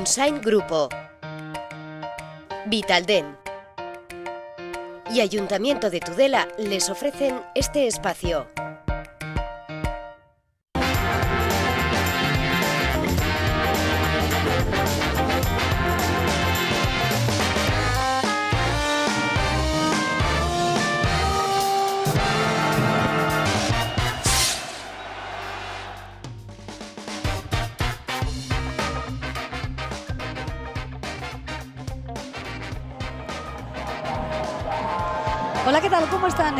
Funsain Grupo, Vitalden y Ayuntamiento de Tudela les ofrecen este espacio.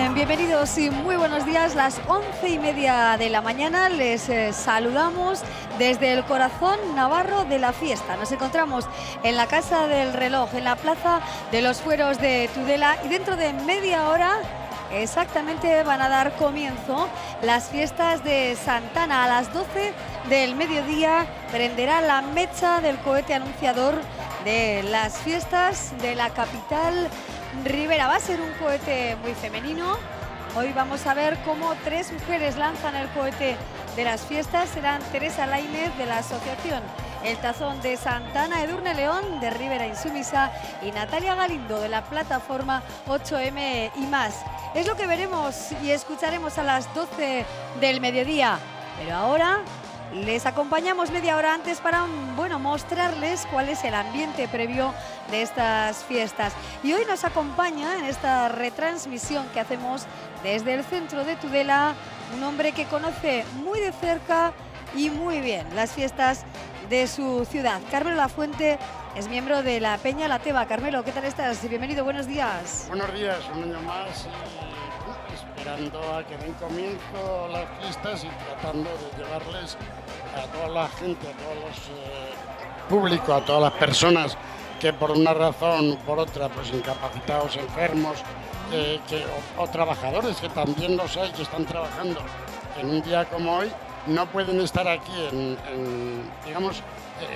Bienvenidos y muy buenos días. Las once y media de la mañana les eh, saludamos desde el corazón navarro de la fiesta. Nos encontramos en la Casa del Reloj, en la Plaza de los Fueros de Tudela y dentro de media hora exactamente van a dar comienzo las fiestas de Santana. A las 12 del mediodía prenderá la mecha del cohete anunciador de las fiestas de la capital Rivera. Va a ser un cohete muy femenino. Hoy vamos a ver cómo tres mujeres lanzan el cohete de las fiestas. Serán Teresa Lainez de la Asociación El Tazón de Santana, Edurne León de Rivera Insumisa y Natalia Galindo de la plataforma 8M y más. Es lo que veremos y escucharemos a las 12 del mediodía. Pero ahora les acompañamos media hora antes para bueno, mostrarles cuál es el ambiente previo de estas fiestas. Y hoy nos acompaña en esta retransmisión que hacemos desde el centro de Tudela un hombre que conoce muy de cerca y muy bien las fiestas de su ciudad. Carmelo Lafuente es miembro de la Peña La Teba. Carmelo, ¿qué tal estás? Bienvenido, buenos días. Buenos días, un año más esperando a que den comienzo las fiestas y tratando de llevarles a toda la gente, a todos los eh, a todas las personas que por una razón o por otra, pues incapacitados, enfermos, eh, o, trabajadores que también los hay que están trabajando en un día como hoy, no pueden estar aquí en, digamos,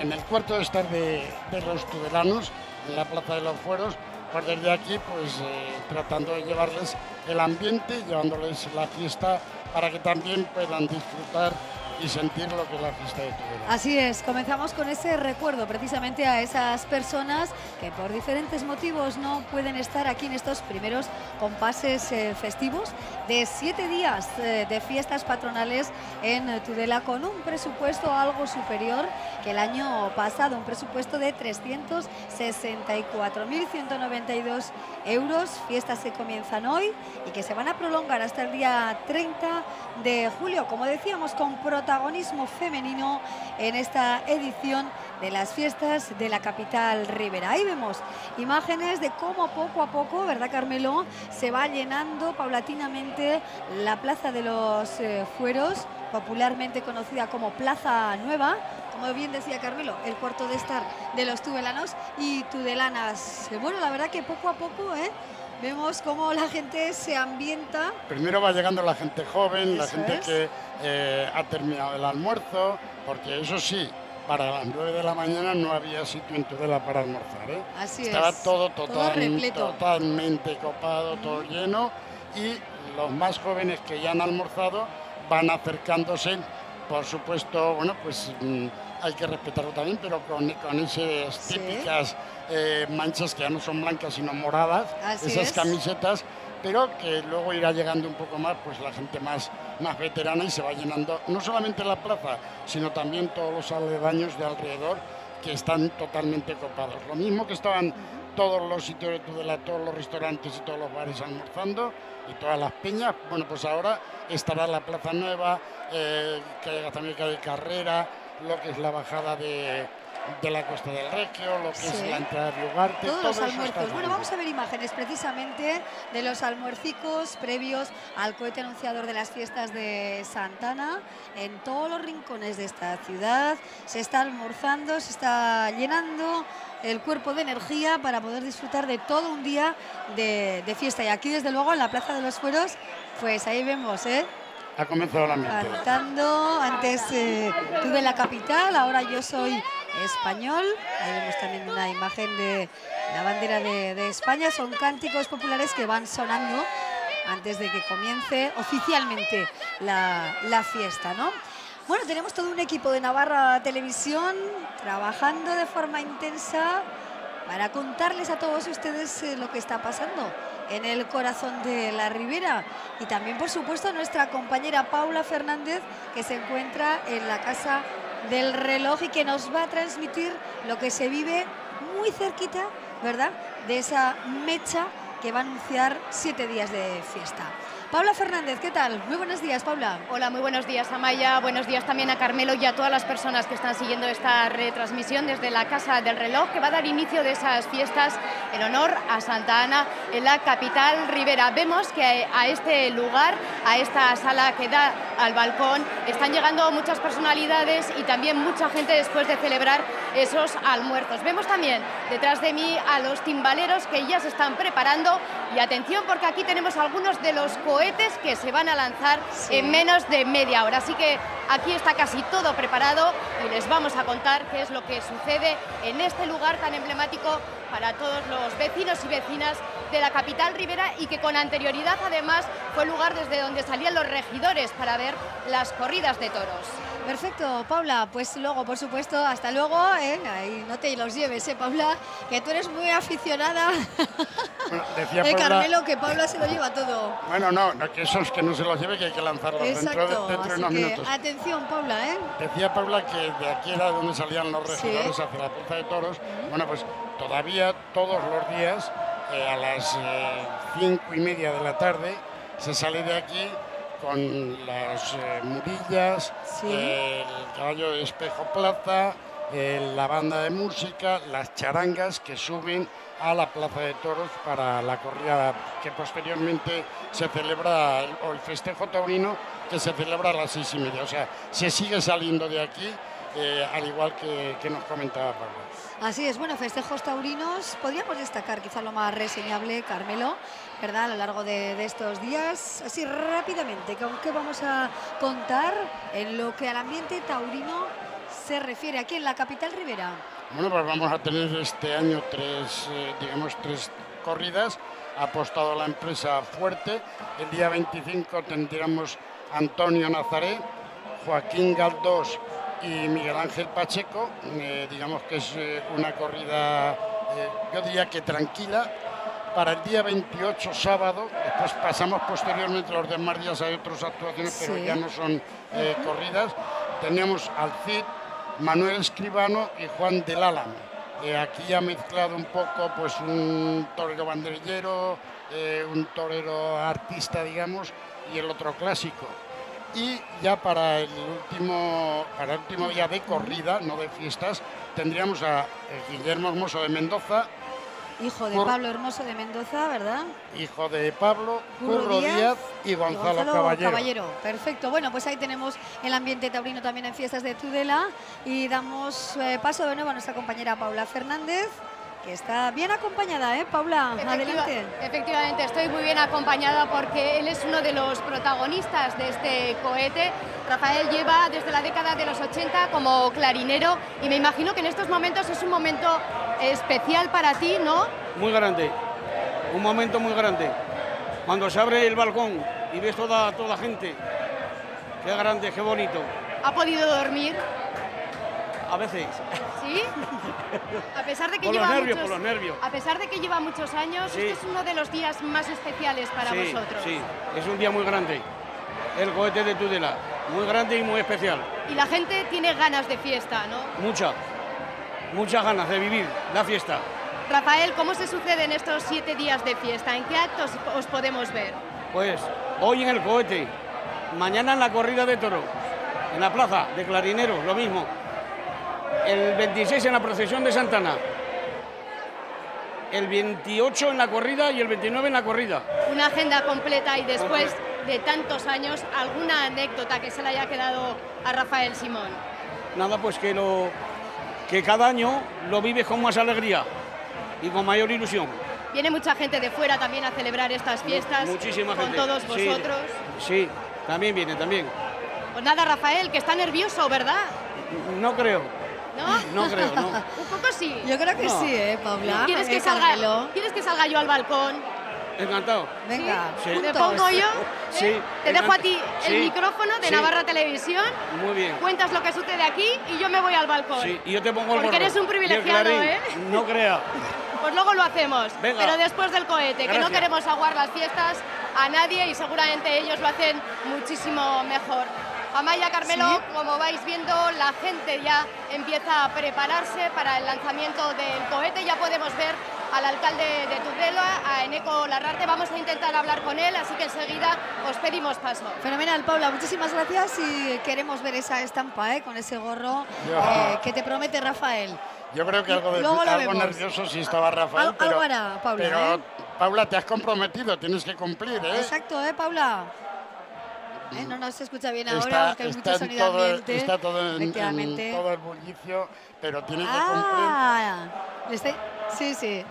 en el cuarto de estar de, de los tudelanos, en la Plaza de los Fueros, pues desde aquí pues eh, tratando de llevarles el ambiente, llevándoles la fiesta para que también puedan disfrutar y sentir lo que es la fiesta de Tudela. Así es, comenzamos con ese recuerdo precisamente a esas personas que por diferentes motivos no pueden estar aquí en estos primeros compases eh, festivos de siete días eh, de fiestas patronales en Tudela con un presupuesto algo superior que el año pasado, un presupuesto de 364.192 euros. Fiestas que comienzan hoy y que se van a prolongar hasta el día 30 de julio, como decíamos, con protagonismo femenino en esta edición de las fiestas de la capital ribera. Ahí vemos imágenes de cómo poco a poco, ¿verdad Carmelo? Se va llenando paulatinamente la Plaza de los eh, Fueros, popularmente conocida como Plaza Nueva, como bien decía Carmelo, el cuarto de estar de los tubelanos y tudelanas. Eh, Bueno, la verdad que poco a poco, ¿eh? Vemos cómo la gente se ambienta. Primero va llegando la gente joven, la gente es. que eh, ha terminado el almuerzo, porque eso sí, para las 9 de la mañana no había sitio en Tudela para almorzar. ¿eh? Así Estaba es. todo, total- totalmente copado, todo lleno y los más jóvenes que ya han almorzado van acercándose. Por supuesto, bueno, pues mm, hay que respetarlo también, pero con, con esas Sí. típicas eh, manchas que ya no son blancas sino moradas, Así esas es. camisetas, pero que luego irá llegando un poco más, pues la gente más, más veterana y se va llenando no solamente la plaza, sino también todos los aledaños de alrededor que están totalmente copados. Lo mismo que estaban todos los sitios de Tudela, todos los restaurantes y todos los bares almorzando y todas las peñas, bueno, pues ahora estará la Plaza Nueva, eh, que también que hay carrera, lo que es la bajada de, de la Costa del Requio, lo que Sí. es la entrada de Ugarte, Todos todo los almuerzos. Bueno, vamos a ver imágenes precisamente de los almuercicos previos al cohete anunciador de las fiestas de Santana. En todos los rincones de esta ciudad se está almorzando, se está llenando el cuerpo de energía para poder disfrutar de todo un día de, de fiesta. Y aquí, desde luego, en la Plaza de los Fueros, pues ahí vemos, ¿eh? Ha comenzado la mente. Cantando, antes eh, tuve la capital, ahora yo soy español. Ahí vemos también una imagen de la bandera de, España. Son cánticos populares que van sonando antes de que comience oficialmente la, la fiesta, ¿no? Bueno, tenemos todo un equipo de Navarra Televisión trabajando de forma intensa para contarles a todos ustedes eh, lo que está pasando en el corazón de la Ribera. Y también, por supuesto, nuestra compañera Paula Fernández, que se encuentra en la Casa del Reloj y que nos va a transmitir lo que se vive muy cerquita, ¿verdad?, de esa mecha que va a anunciar siete días de fiesta. Paula Fernández, ¿qué tal? Muy buenos días, Paula. Hola, muy buenos días, Amaya. Buenos días también a Carmelo y a todas las personas que están siguiendo esta retransmisión desde la Casa del Reloj, que va a dar inicio de esas fiestas en honor a Santa Ana en la capital ribera. Vemos que a este lugar, a esta sala que da al balcón, están llegando muchas personalidades y también mucha gente después de celebrar esos almuerzos. Vemos también detrás de mí a los timbaleros que ya se están preparando y atención porque aquí tenemos algunos de los cohetes que se van a lanzar en menos de media hora. Así que aquí está casi todo preparado y les vamos a contar qué es lo que sucede en este lugar tan emblemático para todos los vecinos y vecinas de la capital ribera y que con anterioridad además fue el lugar desde donde salían los regidores para ver las corridas de toros. Perfecto, Paula. Pues luego, por supuesto, hasta luego. ¿eh? No te los lleves, ¿eh, Paula? Que tú eres muy aficionada. Bueno, decía Eh, Paula- Carmelo, que Paula se lo lleva todo. Bueno, no, no, que esos que no se los lleve, que hay que lanzarlos dentro de, Exacto. dentro de unos que, minutos. atención, Paula, ¿eh? Decía Paula que de aquí era donde salían los Sí. regidores hacia la Plaza de Toros. Bueno, pues todavía todos los días eh, a las eh, cinco y media de la tarde se sale de aquí con las eh, murillas, Sí. el caballo de espejo plaza, la banda de música, las charangas que suben a la Plaza de Toros para la corrida que posteriormente se celebra, el- o el festejo taurino que se celebra a las seis y media. O sea, se sigue saliendo de aquí, al igual que, que nos comentaba Pablo. Así es, bueno, festejos taurinos. Podríamos destacar quizá lo más reseñable, Carmelo, ¿verdad? A lo largo de, estos días. Así rápidamente, ¿con qué vamos a contar en lo que al ambiente taurino se refiere aquí en la capital ribera? Bueno, pues vamos a tener este año tres, eh, digamos, tres corridas. Ha apostado la empresa fuerte. El día 25 tendríamos Antonio Nazaré, Joaquín Galdós y Miguel Ángel Pacheco. Eh, digamos que es eh, una corrida, eh, yo diría que tranquila. Para el día 28, sábado, después pasamos posteriormente los demás días, hay otras actuaciones, pero ya no son corridas. Tenemos al CID, Manuel Escribano y Juan del Álamo. Eh, aquí ha mezclado un poco pues un torero banderillero, eh, un torero artista, digamos, y el otro clásico. Y ya para el último, para el último día de corrida, no de fiestas, tendríamos a eh, Guillermo Hermoso de Mendoza, Hijo de Por- Pablo Hermoso de Mendoza, ¿verdad? hijo de Pablo, Curro Curro Díaz Díaz y Gonzalo, Caballero. Perfecto. Bueno, pues ahí tenemos el ambiente taurino también en fiestas de Tudela y damos eh, paso de nuevo a nuestra compañera Paula Fernández, que está bien acompañada, ¿eh? Paula, Efectiva- adelante. Efectivamente, estoy muy bien acompañada porque él es uno de los protagonistas de este cohete. Rafael lleva desde la década de los 80 como clarinero y me imagino que en estos momentos es un momento especial para ti, ¿no? muy grande, un momento muy grande. Cuando se abre el balcón y ves toda, toda la gente, qué grande, qué bonito. ¿Ha podido dormir? A veces, ¿Sí? A pesar de que Por los lleva nervios, muchos, por los nervios. A pesar de que lleva muchos años, Sí. este es uno de los días más especiales para sí, vosotros. sí, es un día muy grande. El cohete de Tudela, muy grande y muy especial. Y la gente tiene ganas de fiesta, ¿no? Mucha, muchas ganas de vivir la fiesta. Rafael, ¿cómo se suceden estos siete días de fiesta? ¿En qué actos os podemos ver? Pues hoy en el cohete, mañana en la corrida de toro, en la plaza de Clarinero, lo mismo. El 26 en la procesión de Santana. El 28 en la corrida y el 29 en la corrida. Una agenda completa y después de tantos años, ¿alguna anécdota que se le haya quedado a Rafael Simón? Nada, pues que, lo, que cada año lo vives con más alegría y con mayor ilusión. Viene mucha gente de fuera también a celebrar estas fiestas Muchísima con gente. todos Sí, vosotros. Sí, también viene, también. Pues nada, Rafael, que está nervioso, ¿verdad? No creo, ¿No? no creo, no. Un poco sí. Yo creo que No. sí, ¿eh, Paula? ¿Quieres que, salga, ¿Quieres que salga yo al balcón? Encantado. Venga, Sí. ¿Te juntos. pongo yo? Sí, ¿Eh? Te dejo a encanta- ti el sí, micrófono de sí. Navarra Televisión. Muy bien. Cuentas lo que sucede aquí y yo me voy al balcón. Sí, y yo te pongo el Porque gorro. eres un Y el privilegiado, clarín. ¿eh? No crea. Pues luego lo hacemos. Venga. Pero después del cohete, que no Gracias. queremos aguar las fiestas a nadie y seguramente ellos lo hacen muchísimo mejor. Amaya, Carmelo, Sí. como vais viendo, la gente ya empieza a prepararse para el lanzamiento del cohete. Ya podemos ver al alcalde de Tudela, a Eneco Larrarte. Vamos a intentar hablar con él, así que enseguida os pedimos paso. Fenomenal, Paula, muchísimas gracias y queremos ver esa estampa ¿eh? con ese gorro eh, que te promete Rafael. Yo creo que algo, de, algo nervioso sí estaba Rafael, Al- pero, algo hará, Paula, pero ¿eh? Paula, te has comprometido, tienes que cumplir, ¿eh? Exacto, ¿eh, Paula? ¿Eh? No nos escucha bien ahora, Está, hay mucho sonido todo, ambiente. está todo en, en todo el bullicio, pero tiene que cumplir. Ah, le está- sí, sí.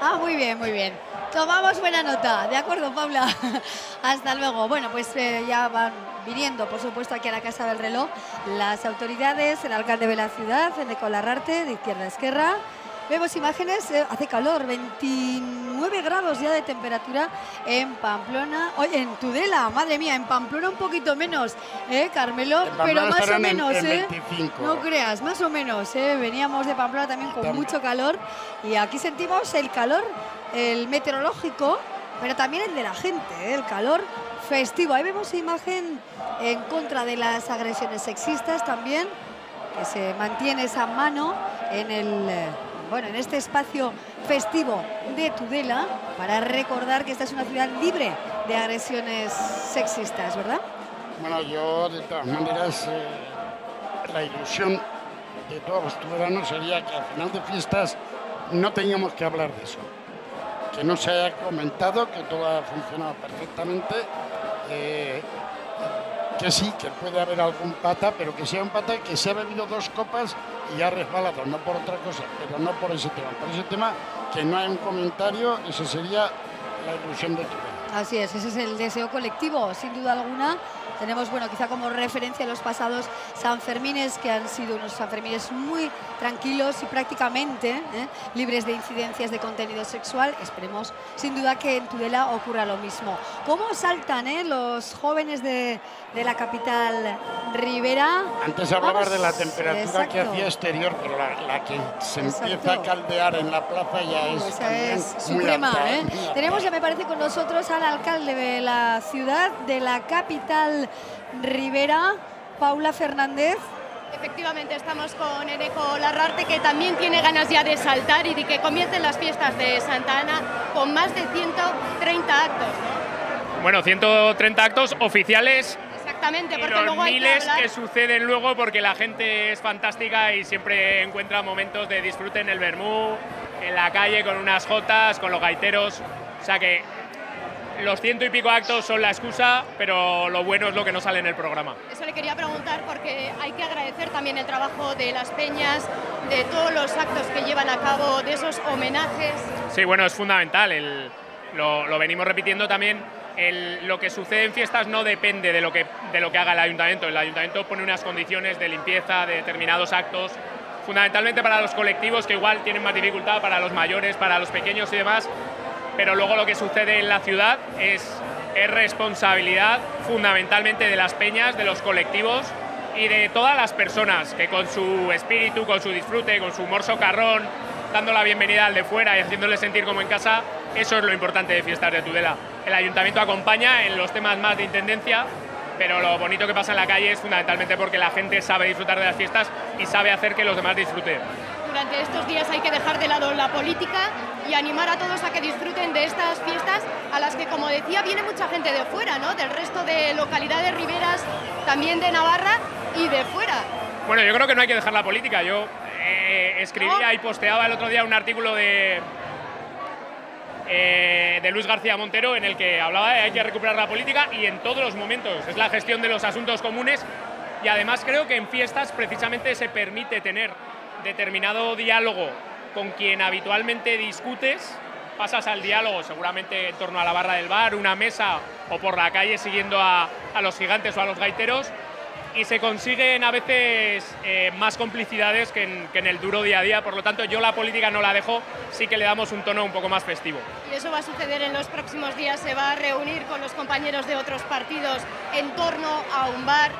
Ah, muy bien, muy bien. Tomamos buena nota, de acuerdo, Paula. Hasta luego. Bueno, pues eh, ya van viniendo, por supuesto, aquí a la Casa del Reloj las autoridades, el alcalde de la ciudad, el de Colarrarte, de izquierda a izquierda. Vemos imágenes, eh, hace calor, 29 grados ya de temperatura en Pamplona. Oye, en Tudela, madre mía, en Pamplona un poquito menos, ¿eh, Carmelo? Pero más o en- menos, en ¿eh? 25. No creas, más o menos, ¿eh? Veníamos de Pamplona también con mucho calor y aquí sentimos el calor, el meteorológico, pero también el de la gente, ¿eh? el calor festivo. Ahí vemos imagen en contra de las agresiones sexistas también, que se mantiene esa mano en el bueno, en este espacio festivo de Tudela para recordar que esta es una ciudad libre de agresiones sexistas, ¿verdad? Bueno, yo de todas maneras, eh, la ilusión de todos los tuberanos sería que al final de fiestas no tengamos que hablar de eso. Que no se haya comentado, que todo ha funcionado perfectamente. eh, que sí, que puede haber algún pata, pero que sea un pata que se ha bebido dos copas y ha resbalado, no por otra cosa, pero no por ese tema. Por ese tema, que no hay un comentario, eso sería la ilusión de Tudela. Así es, ese es el deseo colectivo, sin duda alguna. Tenemos, bueno, quizá como referencia los pasados Sanfermines, que han sido unos Sanfermines muy tranquilos y prácticamente ¿eh? libres de incidencias de contenido sexual. Esperemos, sin duda, que en Tudela ocurra lo mismo. ¿Cómo saltan eh, los jóvenes de, de la capital Rivera? Antes hablabas de la temperatura que hacía exterior, pero la, la que se Exacto. empieza a caldear en la plaza ya es, también es suprema. alta, ¿eh? Tenemos, ya me parece, con nosotros al alcalde de la ciudad, de la capital Rivera, Paula Fernández. Efectivamente, estamos con Eneco Larrarte, que también tiene ganas ya de saltar y de que comiencen las fiestas de Santa Ana con más de 130 actos. ¿no? Bueno, 130 actos oficiales Exactamente, y porque los luego hay que miles hablar... que suceden luego porque la gente es fantástica y siempre encuentra momentos de disfrute en el Bermú, en la calle, con unas jotas, con los gaiteros. O sea que los ciento y pico actos son la excusa, pero lo bueno es lo que no sale en el programa. Eso le quería preguntar porque hay que agradecer también el trabajo de las peñas, de todos los actos que llevan a cabo, de esos homenajes. Sí, bueno, es fundamental. el- lo, lo venimos repitiendo también. el- lo que sucede en fiestas no depende de lo, que, de lo que haga el ayuntamiento. El ayuntamiento pone unas condiciones de limpieza de determinados actos, fundamentalmente para los colectivos que igual tienen más dificultad, para los mayores, para los pequeños y demás. Pero luego lo que sucede en la ciudad es, es responsabilidad fundamentalmente de las peñas, de los colectivos y de todas las personas que con su espíritu, con su disfrute, con su humor socarrón, dando la bienvenida al de fuera y haciéndole sentir como en casa, eso es lo importante de Fiestas de Tudela. El ayuntamiento acompaña en los temas más de intendencia, pero lo bonito que pasa en la calle es fundamentalmente porque la gente sabe disfrutar de las fiestas y sabe hacer que los demás disfruten. Durante estos días hay que dejar de lado la política y animar a todos a que disfruten de estas fiestas a las que, como decía, viene mucha gente de fuera, ¿no? Del resto de localidades riberas, también de Navarra y de fuera. Bueno, yo creo que no hay que dejar la política. Yo eh, escribía ¿No? y posteaba el otro día un artículo de, eh, de Luis García Montero en el que hablaba de que hay que recuperar la política y en todos los momentos. Es la gestión de los asuntos comunes y además creo que en fiestas precisamente se permite tener determinado diálogo con quien habitualmente discutes. Pasas al diálogo seguramente en torno a la barra del bar, una mesa o por la calle siguiendo a, a los gigantes o a los gaiteros y se consiguen a veces eh, más complicidades que en, que en, el duro día a día. Por lo tanto, yo la política no la dejo, sí que le damos un tono un poco más festivo. ¿Y eso va a suceder en los próximos días? ¿Se va a reunir con los compañeros de otros partidos en torno a un bar?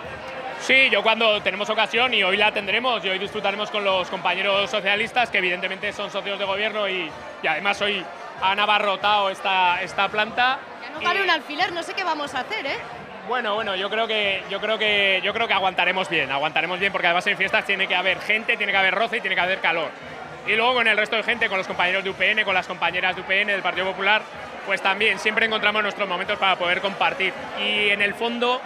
Sí, yo cuando tenemos ocasión y hoy la tendremos y hoy disfrutaremos con los compañeros socialistas que evidentemente son socios de gobierno y, y además hoy han abarrotado esta, esta planta. Ya no vale y... un alfiler, no sé qué vamos a hacer, ¿eh? Bueno, bueno, yo creo que yo creo que yo creo que aguantaremos bien, aguantaremos bien porque además en fiestas tiene que haber gente, tiene que haber roce y tiene que haber calor. Y luego con el resto de gente, con los compañeros de UPN, con las compañeras de UPN del Partido Popular, pues también siempre encontramos nuestros momentos para poder compartir. Y en el fondo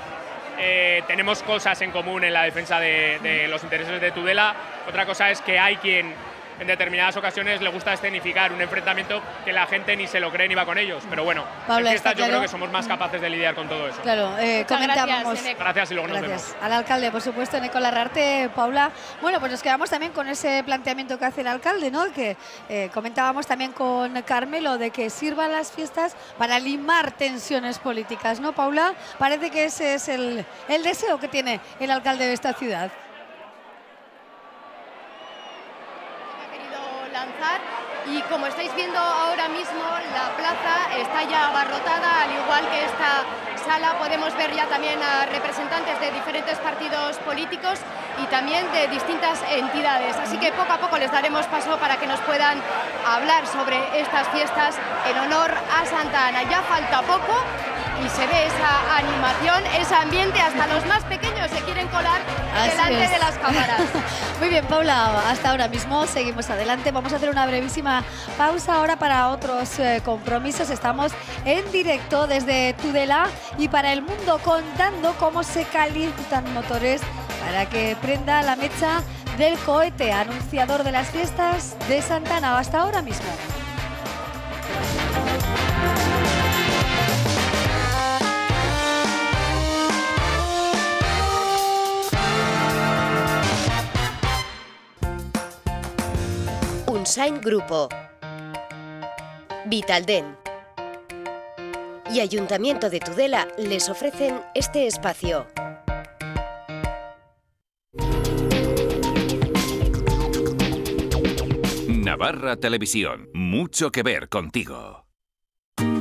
eh, tenemos cosas en común en la defensa de, de los intereses de Tudela. Otra cosa es que hay quien en determinadas ocasiones le gusta escenificar un enfrentamiento que la gente ni se lo cree ni va con ellos. Pero bueno, Paula, en fiestas yo claro. creo que somos más capaces de lidiar con todo eso. Claro, eh, comentábamos. Gracias, gracias, y luego nos gracias. vemos. Al alcalde, por supuesto, Nicolás Rarte, Paula. Bueno, pues nos quedamos también con ese planteamiento que hace el alcalde, ¿no? Que eh, comentábamos también con Carmelo de que sirvan las fiestas para limar tensiones políticas, ¿no, Paula? Parece que ese es el, el deseo que tiene el alcalde de esta ciudad. Y como estáis viendo ahora mismo la plaza está ya abarrotada al igual que esta sala. Podemos ver ya también a representantes de diferentes partidos políticos y también de distintas entidades. Así que poco a poco les daremos paso para que nos puedan hablar sobre estas fiestas en honor a Santa Ana. Ya falta poco y se ve esa animación, ese ambiente, hasta los más pequeños se quieren colar Así delante es. de las cámaras. Muy bien, Paula, hasta ahora mismo seguimos adelante. Vamos a hacer una brevísima pausa ahora para otros eh, compromisos. Estamos en directo desde Tudela y para el mundo contando cómo se calientan motores para que prenda la mecha del cohete anunciador de las fiestas de Santana. Hasta ahora mismo. Unsain Grupo, Vitalden y Ayuntamiento de Tudela les ofrecen este espacio. Navarra Televisión, mucho que ver contigo.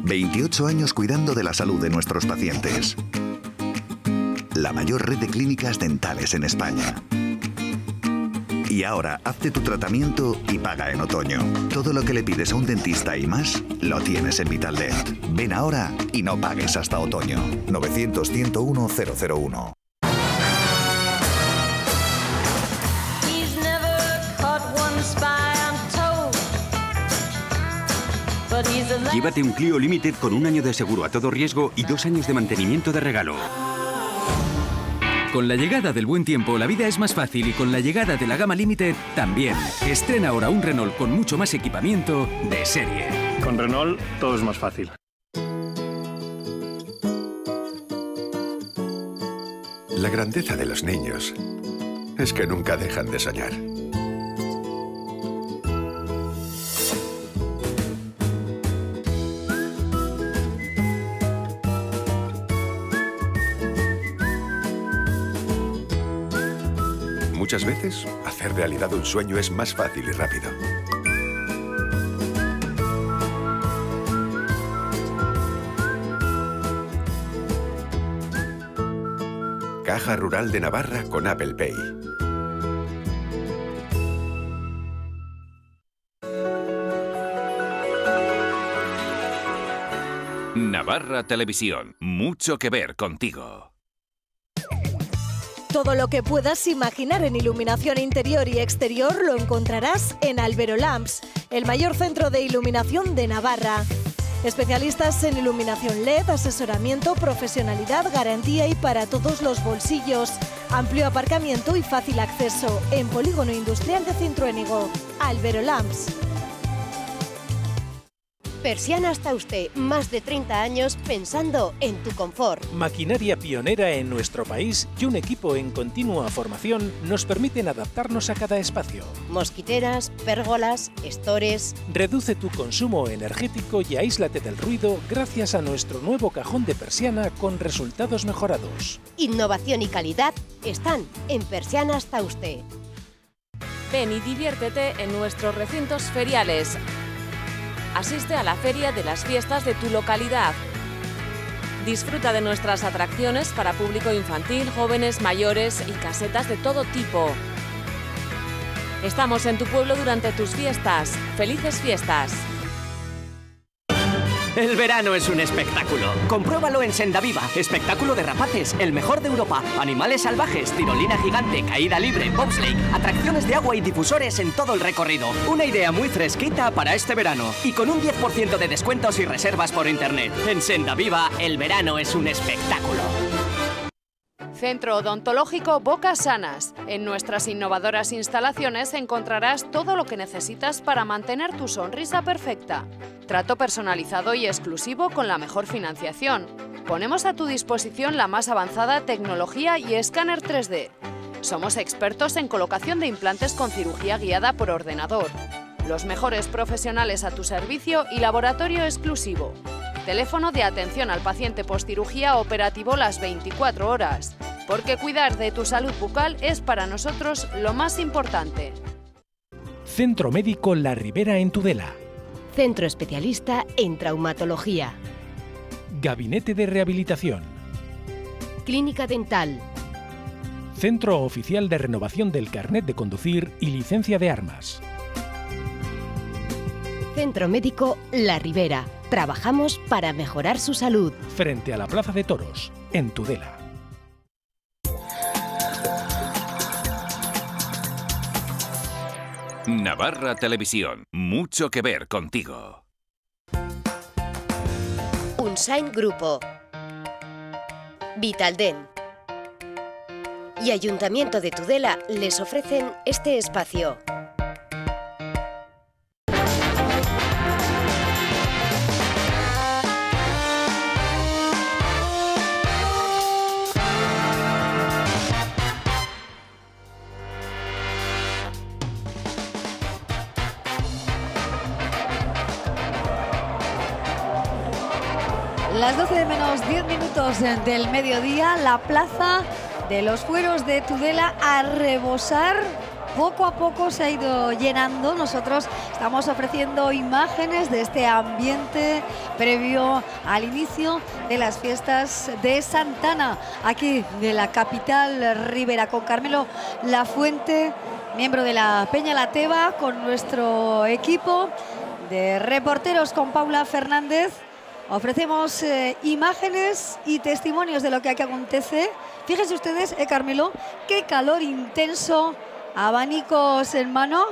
28 años cuidando de la salud de nuestros pacientes. La mayor red de clínicas dentales en España. Y ahora, hazte tu tratamiento y paga en otoño. Todo lo que le pides a un dentista y más, lo tienes en Vitaldent. Ven ahora y no pagues hasta otoño. 900-101-001. He's never caught one spy, I'm told. But he's a Llévate un Clio Limited con un año de seguro a todo riesgo y dos años de mantenimiento de regalo. Con la llegada del buen tiempo, la vida es más fácil y con la llegada de la gama Limited también. Estrena ahora un Renault con mucho más equipamiento de serie. Con Renault todo es más fácil. La grandeza de los niños es que nunca dejan de soñar. Muchas veces, hacer realidad un sueño es más fácil y rápido. Caja Rural de Navarra con Apple Pay. Navarra Televisión, mucho que ver contigo. Todo lo que puedas imaginar en iluminación interior y exterior lo encontrarás en Albero Lamps, el mayor centro de iluminación de Navarra. Especialistas en iluminación LED, asesoramiento, profesionalidad, garantía y para todos los bolsillos. Amplio aparcamiento y fácil acceso en Polígono Industrial de Cintruénigo. Albero Lamps. Persiana hasta usted, más de 30 años pensando en tu confort. Maquinaria pionera en nuestro país y un equipo en continua formación nos permiten adaptarnos a cada espacio. Mosquiteras, pérgolas, estores. Reduce tu consumo energético y aíslate del ruido gracias a nuestro nuevo cajón de persiana con resultados mejorados. Innovación y calidad están en Persiana hasta usted. Ven y diviértete en nuestros recintos feriales asiste a la feria de las fiestas de tu localidad. Disfruta de nuestras atracciones para público infantil, jóvenes, mayores y casetas de todo tipo. Estamos en tu pueblo durante tus fiestas. ¡Felices fiestas! El verano es un espectáculo. Compruébalo en Sendaviva. Espectáculo de rapaces, el mejor de Europa. Animales salvajes, tirolina gigante, caída libre, bobsleigh, atracciones de agua y difusores en todo el recorrido. Una idea muy fresquita para este verano. Y con un 10% de descuentos y reservas por internet. En Sendaviva, el verano es un espectáculo. Centro Odontológico Bocas Sanas. En nuestras innovadoras instalaciones encontrarás todo lo que necesitas para mantener tu sonrisa perfecta. Trato personalizado y exclusivo con la mejor financiación. Ponemos a tu disposición la más avanzada tecnología y escáner 3D. Somos expertos en colocación de implantes con cirugía guiada por ordenador. Los mejores profesionales a tu servicio y laboratorio exclusivo. Teléfono de atención al paciente postcirugía operativo las 24 horas porque cuidar de tu salud bucal es para nosotros lo más importante. Centro Médico La Ribera en Tudela. Centro especialista en traumatología. Gabinete de Rehabilitación. Clínica Dental. Centro Oficial de Renovación del Carnet de Conducir y Licencia de Armas. Centro Médico La Ribera. Trabajamos para mejorar su salud. Frente a la Plaza de Toros, en Tudela. Navarra Televisión. Mucho que ver contigo. Unsign Grupo. Vitalden. Y Ayuntamiento de Tudela les ofrecen este espacio. Las 12 de menos 10 minutos del mediodía, la plaza de los fueros de Tudela a rebosar. Poco a poco se ha ido llenando. Nosotros estamos ofreciendo imágenes de este ambiente previo al inicio de las fiestas de Santana, aquí de la capital Rivera, con Carmelo La Fuente, miembro de la Peña Lateva, con nuestro equipo de reporteros con Paula Fernández Ofrecemos eh, imágenes y testimonios de lo que aquí acontece. Fíjense ustedes, eh, Carmelo, qué calor intenso, abanicos en mano.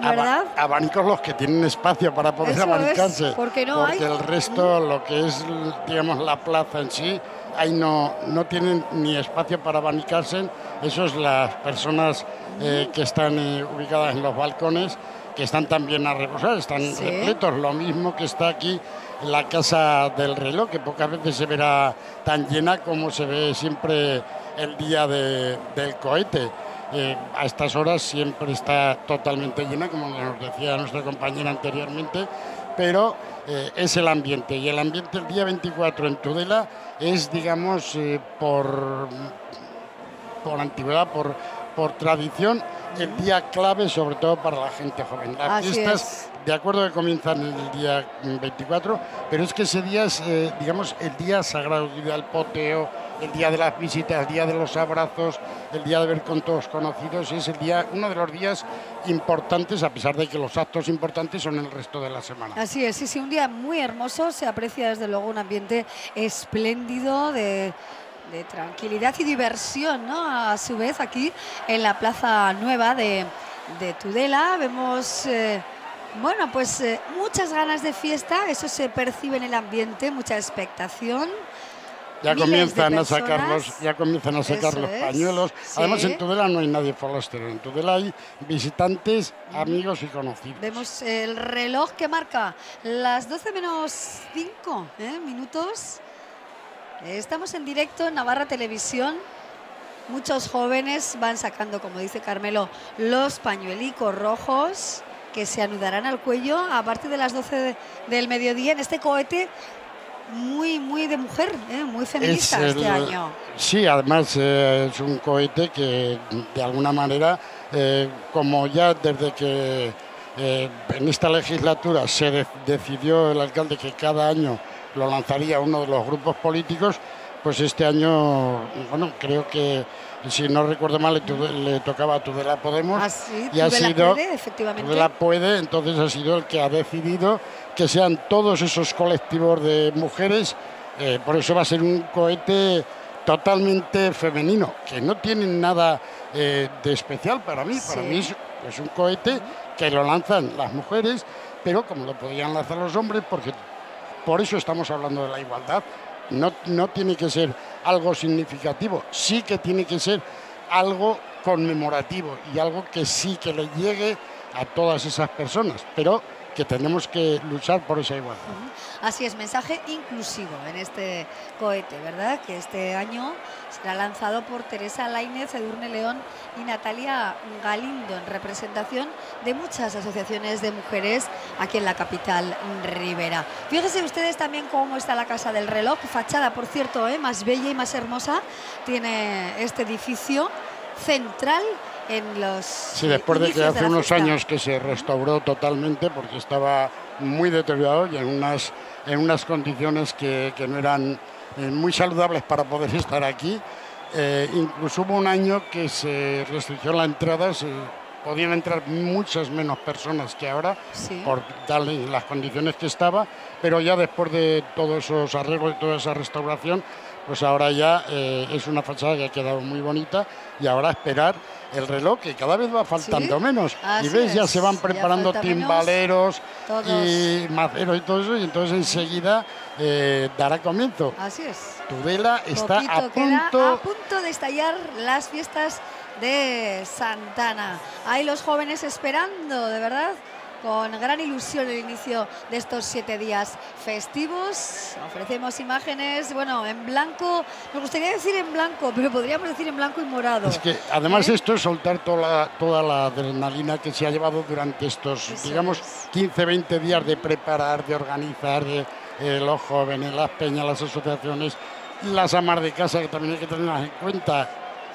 ¿verdad? abanicos los que tienen espacio para poder abanicarse. porque no porque el resto, lo que es, digamos, la plaza en sí, ahí no, no tienen ni espacio para abanicarse. Eso es las personas eh, que están ubicadas en los balcones, que están también a reposar, están repletos. Lo mismo que está aquí la casa del reloj, que pocas veces se verá tan llena como se ve siempre el día del cohete. Eh, a estas horas siempre está totalmente llena, como nos decía nuestra compañera anteriormente, pero eh, es el ambiente. Y el ambiente el día 24 en Tudela es, digamos, eh, por, por antigüedad, por, por tradición, el día clave, sobre todo para la gente joven. Las fiestas de acuerdo que comienzan el día 24, pero es que ese día es, eh, digamos, el día sagrado, el día del poteo, el día de las visitas, el día de los abrazos, el día de ver con todos conocidos, es el día, uno de los días importantes, a pesar de que los actos importantes son el resto de la semana. Así es, sí, sí, un día muy hermoso, se aprecia desde luego un ambiente espléndido de tranquilidad y diversión, ¿no? A su vez aquí en la Plaza Nueva de, Tudela vemos eh, bueno, pues eh, muchas ganas de fiesta, eso se percibe en el ambiente, mucha expectación. Ya comienzan a personas. sacarlos, ya comienzan a sacar Eso los es, pañuelos. sí. Además en Tudela no hay nadie forastero, en Tudela hay visitantes, amigos y conocidos. Vemos el reloj que marca las 12 menos 5 ¿eh? minutos. Estamos en directo en Navarra Televisión. Muchos jóvenes van sacando, como dice Carmelo, los pañuelicos rojos que se anudarán al cuello a partir de las 12 de- del mediodía en este cohete muy, muy de mujer, ¿eh? muy feminista Es este el- año. Sí, además eh, es un cohete que de alguna manera, eh, como ya desde que en esta legislatura se de- decidió el alcalde que cada año lo lanzaría uno de los grupos políticos, pues este año, bueno, creo que si no recuerdo mal le, tu- le tocaba a Tudela Podemos Ah, sí, y ha sido puede, efectivamente. Tudela puede, entonces ha sido el que ha decidido que sean todos esos colectivos de mujeres, eh, por eso va a ser un cohete totalmente femenino, que no tiene nada eh, de especial para mí, para mí es, es un cohete que lo lanzan las mujeres, pero como lo podrían lanzar los hombres, porque por eso estamos hablando de la igualdad, no, no tiene que ser algo significativo, sí que tiene que ser algo conmemorativo y algo que sí que le llegue a todas esas personas, pero que tenemos que luchar por esa igualdad. Así es, mensaje inclusivo en este cohete, ¿verdad? Que este año será lanzado por Teresa Lainez, Edurne León y Natalia Galindo en representación de muchas asociaciones de mujeres aquí en la capital ribera. Fíjense ustedes también cómo está la Casa del Reloj, fachada, por cierto, ¿eh? más bella y más hermosa tiene este edificio central en los Sí, después de que hace unos fiesta. años que se restauró totalmente porque estaba muy deteriorado y en unas, en unas condiciones que, que no eran eh, muy saludables para poder estar aquí. Eh, incluso hubo un año que se restringió la entrada, se podían entrar muchas menos personas que ahora Sí. por darle las condiciones que estaba, pero ya después de todos esos arreglos y toda esa restauración, pues ahora ya eh, es una fachada que ha quedado muy bonita y ahora esperar el reloj que cada vez va faltando Sí, menos. así y ves, ya se van preparando menos, timbaleros y maceros y todo eso, y entonces enseguida eh, dará comienzo. Así es. Tudela está a Poquito punto a punto de estallar las fiestas de Santana. Ahí los jóvenes esperando, de verdad, con gran ilusión el inicio de estos siete días festivos. Ofrecemos imágenes, bueno, en blanco, me gustaría decir en blanco, pero podríamos decir en blanco y morado. Es que además ¿Eh? esto es soltar toda la, toda la adrenalina que se ha llevado durante estos, Eso digamos, es. 15, 20 días de preparar, de organizar, de eh, los jóvenes, las peñas, las asociaciones, las amas de casa que también hay que tenerlas en cuenta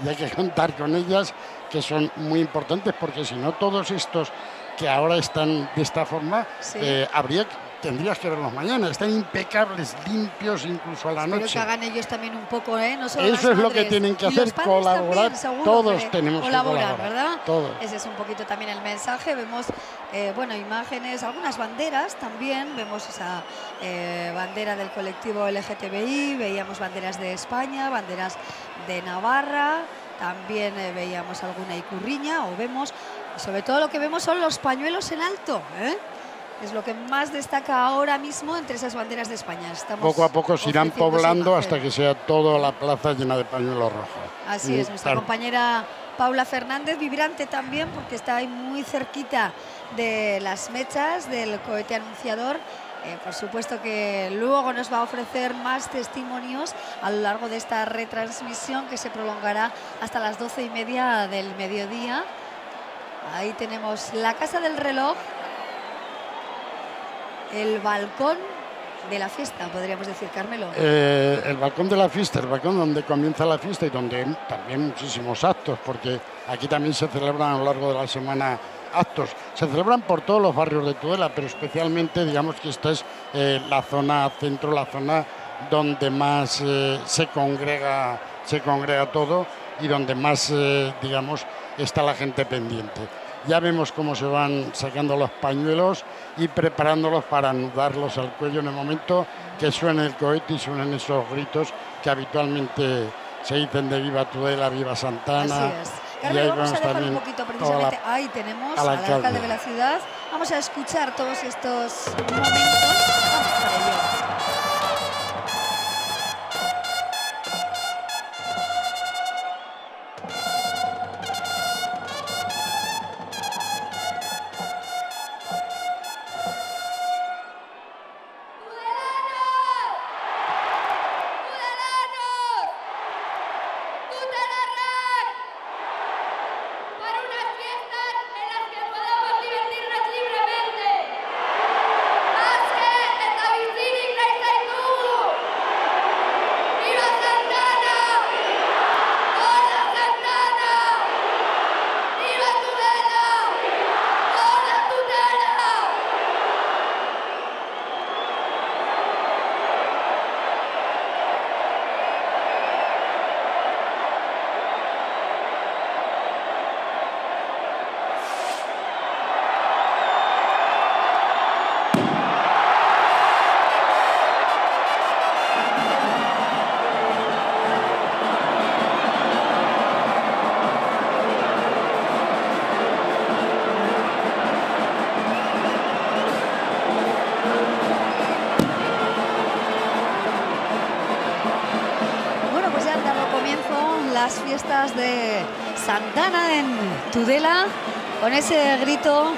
y hay que contar con ellas, que son muy importantes porque si no todos estos que ahora están de esta forma, Sí. eh, habría tendrías que verlos mañana, están impecables, limpios incluso a la Espero noche. que hagan ellos también un poco, ¿eh? No solo Eso las es lo que tienen que hacer, colaborar. también, Todos tenemos que colaborar, colaborar, ¿verdad? todos. Ese es un poquito también el mensaje. Vemos, eh, bueno, imágenes, algunas banderas también. Vemos esa eh, bandera del colectivo LGTBI, veíamos banderas de España, banderas de Navarra, también eh, veíamos alguna icurriña o vemos, y sobre todo lo que vemos son los pañuelos en alto, ¿eh? Es lo que más destaca ahora mismo entre esas banderas de España. Estamos Poco a poco se irán poblando hasta que sea toda la plaza llena de pañuelos rojos. Así Y es, nuestra compañera Paula Fernández, vibrante también, porque está ahí muy cerquita de las mechas del cohete anunciador. Eh, por supuesto que luego nos va a ofrecer más testimonios a lo largo de esta retransmisión que se prolongará hasta las doce y media del mediodía. Ahí tenemos la casa del reloj, el balcón de la fiesta, podríamos decir, Carmelo. eh, el balcón de la fiesta, el balcón donde comienza la fiesta y donde también muchísimos actos, porque aquí también se celebran a lo largo de la semana actos. Se celebran por todos los barrios de Tudela, pero especialmente digamos que esta es eh, la zona centro, la zona donde más eh, se congrega se congrega todo y donde más digamos está la gente pendiente. Ya vemos cómo se van sacando los pañuelos y preparándolos para anudarlos al cuello en el momento que suene el cohete y suenen esos gritos que habitualmente se dicen de Viva Tudela, Viva Santana. Así es. Y Carmen, ahí vamos a dejar un también poquito la- precisamente. Ahí tenemos al al alcalde. alcalde. de la ciudad. Vamos a escuchar todos estos momentos. Con ese grito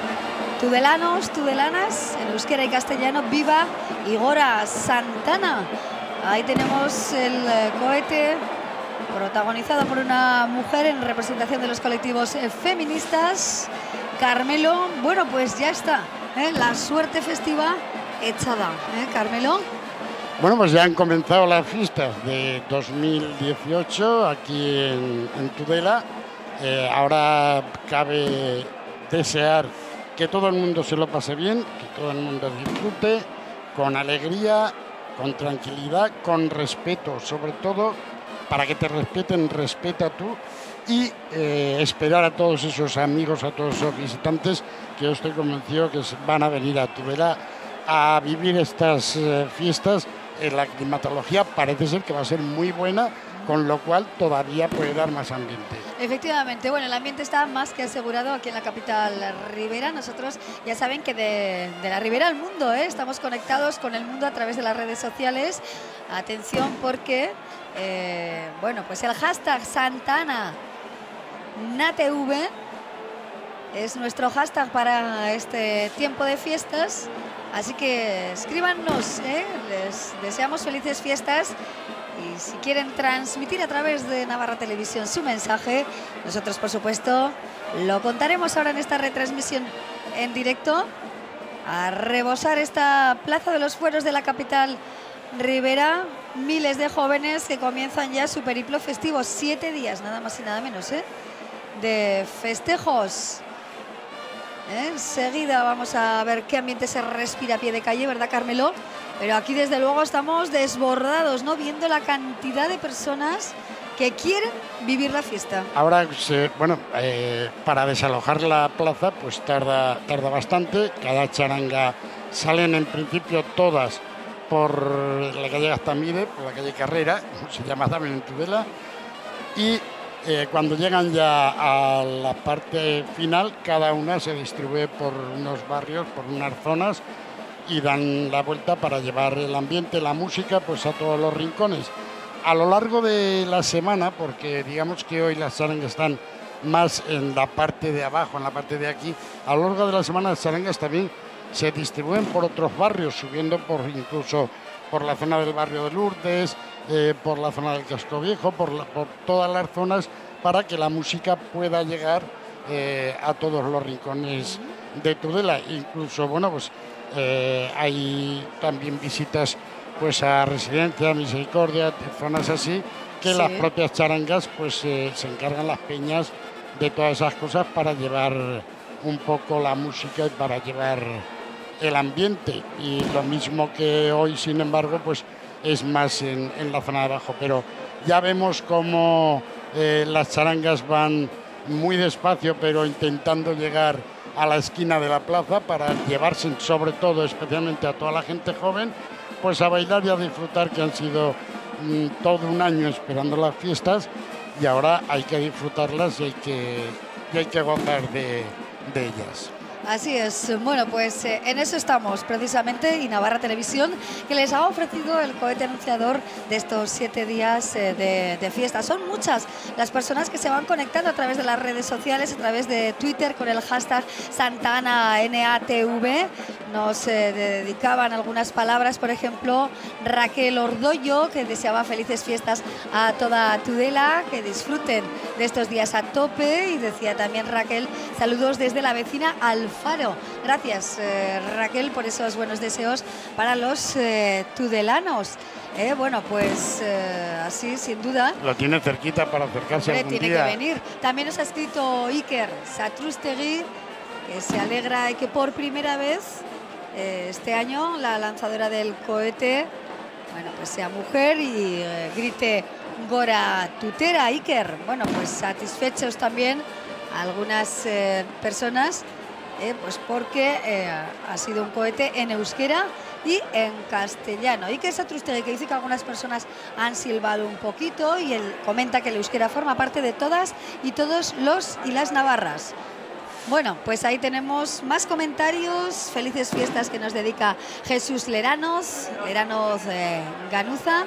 Tudelanos, Tudelanas, en euskera y castellano, viva Igora Santana. Ahí tenemos el eh, cohete protagonizado por una mujer en representación de los colectivos eh, feministas. Carmelo, bueno, pues ya está, ¿eh? la suerte festiva echada, ¿eh, Carmelo? Bueno, pues ya han comenzado las fiestas de 2018 aquí en, Tudela. Ahora cabe desear que todo el mundo se lo pase bien, que todo el mundo disfrute con alegría, con tranquilidad, con respeto, sobre todo para que te respeten, respeta tú y eh, esperar a todos esos amigos, a todos esos visitantes que yo estoy convencido que van a venir a Tudela a vivir estas eh, fiestas. Eh, la climatología parece ser que va a ser muy buena, con lo cual todavía puede dar más ambiente. Efectivamente, bueno, el ambiente está más que asegurado aquí en la capital Ribera. Nosotros ya saben que de, la Ribera al mundo, ¿eh? estamos conectados con el mundo a través de las redes sociales. Atención porque, eh, bueno, pues el hashtag Santana NATV es nuestro hashtag para este tiempo de fiestas. Así que escríbanos, ¿eh? les deseamos felices fiestas y si quieren transmitir a través de Navarra Televisión su mensaje, nosotros por supuesto lo contaremos ahora en esta retransmisión en directo a rebosar esta Plaza de los Fueros de la capital Rivera. Miles de jóvenes que comienzan ya su periplo festivo, siete días nada más y nada menos, ¿eh? de festejos. ¿Eh? Enseguida vamos a ver qué ambiente se respira a pie de calle, ¿verdad, Carmelo? Pero aquí desde luego estamos desbordados, ¿no? Viendo la cantidad de personas que quieren vivir la fiesta. Ahora, bueno, eh, para desalojar la plaza, pues tarda, tarda bastante. Cada charanga salen en principio todas por la calle Gastamide, por la calle Carrera, se llama también en Tudela. Y eh, cuando llegan ya a la parte final, cada una se distribuye por unos barrios, por unas zonas y dan la vuelta para llevar el ambiente, la música, pues a todos los rincones. A lo largo de la semana, porque digamos que hoy las charangas están más en la parte de abajo, en la parte de aquí, a lo largo de la semana las charangas también se distribuyen por otros barrios, subiendo por incluso por la zona del barrio de Lourdes, eh, por la zona del Casco Viejo, por todas las zonas, para que la música pueda llegar eh, a todos los rincones de Tudela. Incluso, bueno, pues eh, hay también visitas pues a Residencia, Misericordia, zonas así, que Sí. las propias charangas pues eh, se encargan las peñas de todas esas cosas para llevar un poco la música y para llevar el ambiente. Y lo mismo que hoy, sin embargo, pues es más en, en la zona de abajo. Pero ya vemos cómo eh, las charangas van muy despacio, pero intentando llegar a la esquina de la plaza para llevarse, sobre todo, especialmente a toda la gente joven, pues a bailar y a disfrutar, que han sido mm, todo un año esperando las fiestas y ahora hay que disfrutarlas y hay que, y hay que gozar de, de ellas. Así es. Bueno, pues eh, en eso estamos precisamente y Navarra Televisión, que les ha ofrecido el cohete anunciador de estos siete días eh, de, de fiesta. Son muchas las personas que se van conectando a través de las redes sociales, a través de Twitter con el hashtag SantanaNATV. Nos eh, dedicaban algunas palabras, por ejemplo, Raquel Ordoyo, que deseaba felices fiestas a toda Tudela, que disfruten de estos días a tope. Y decía también Raquel, saludos desde la vecina Alfaro. Gracias, eh, Raquel, por esos buenos deseos para los eh, tudelanos. Eh, bueno, pues eh, así, sin duda. Lo tiene cerquita para acercarse algún tiene día. que venir. También nos ha escrito Iker Satrustegui, que se alegra y que por primera vez este año la lanzadora del cohete, bueno, pues sea mujer y eh, grite Gora Tutera, Iker. Bueno, pues satisfechos también algunas eh, personas, eh, pues porque eh, ha sido un cohete en euskera y en castellano. Iker Satrustegui, que dice que algunas personas han silbado un poquito y él comenta que el euskera forma parte de todas y todos los y las navarras. Bueno, pues ahí tenemos más comentarios. Felices fiestas que nos dedica Jesús Leranos, Leranos eh, Ganuza.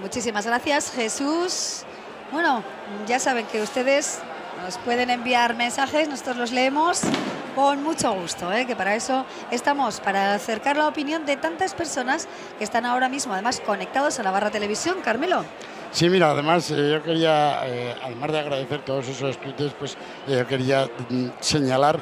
Muchísimas gracias, Jesús. Bueno, ya saben que ustedes nos pueden enviar mensajes, nosotros los leemos con mucho gusto, ¿eh? que para eso estamos, para acercar la opinión de tantas personas que están ahora mismo, además, conectados a la barra televisión. Carmelo. Sí, mira, además eh, yo quería, eh, además de agradecer todos esos tweets, pues yo quería mm, señalar,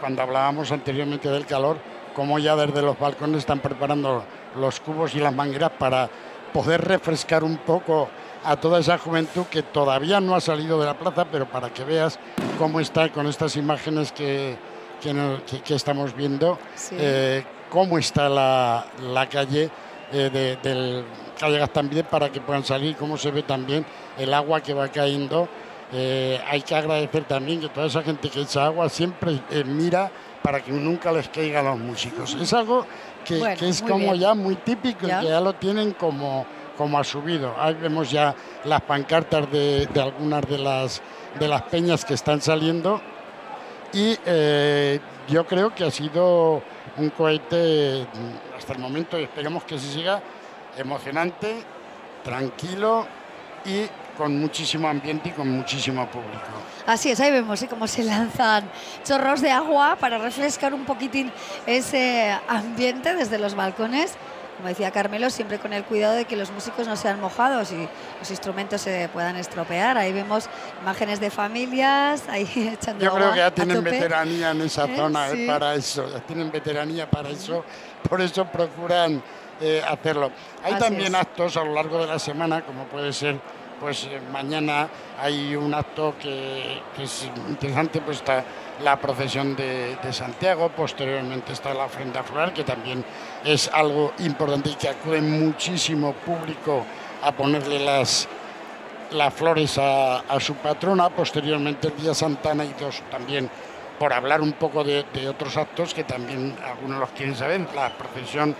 cuando hablábamos anteriormente del calor, cómo ya desde los balcones están preparando los cubos y las mangueras para poder refrescar un poco a toda esa juventud que todavía no ha salido de la plaza, pero para que veas cómo está con estas imágenes que, que, no- que- que estamos viendo, Sí. eh, cómo está la, la calle eh, de- del calle Gastambide para que puedan salir, cómo se ve también el agua que va cayendo. Eh, hay que agradecer también que toda esa gente que echa agua siempre mira para que nunca les caiga a los músicos. Es algo que, Bueno, es como bien. ya muy típico Ya. y que ya lo tienen como, como asumido. Ahí vemos ya las pancartas de, algunas de las, de las peñas que están saliendo y eh, yo creo que ha sido un cohete mm, hasta el momento y esperemos que se siga emocionante, tranquilo y con muchísimo ambiente y con muchísimo público. Así es, ahí vemos ¿eh? cómo se lanzan chorros de agua para refrescar un poquitín ese ambiente desde los balcones. Como decía Carmelo, siempre con el cuidado de que los músicos no sean mojados y los instrumentos se puedan estropear. Ahí vemos imágenes de familias, ahí echando Yo creo que ya tienen veteranía en esa ¿Eh? zona eh, Sí. para eso, ya tienen veteranía para eso, por eso procuran eh, hacerlo. Hay Así también es. actos a lo largo de la semana, como puede ser, pues eh, mañana hay un acto que, que es interesante, pues está la procesión de, de Santiago, posteriormente está la ofrenda floral, que también es algo importante y que acude muchísimo público a ponerle las, las flores a, a su patrona, posteriormente el día Santana y dos también por hablar un poco de, de otros actos que también algunos los quieren saber, la procesión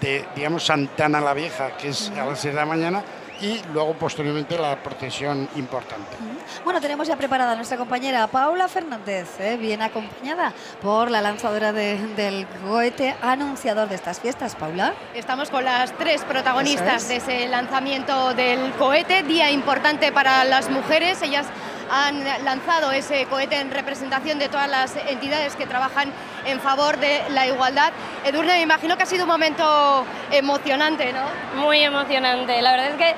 de, digamos, Santana la Vieja, que es a las 6 de la mañana, y luego posteriormente la procesión importante. Bueno, tenemos ya preparada a nuestra compañera Paula Fernández, ¿eh? bien acompañada por la lanzadora de- del cohete anunciador de estas fiestas. Paula. Estamos con las tres protagonistas Eso de es. ese lanzamiento del cohete, día importante para las mujeres. Ellas han lanzado ese cohete en representación de todas las entidades que trabajan en favor de la igualdad. Edurne, me imagino que ha sido un momento emocionante, ¿no? Muy emocionante. La verdad es que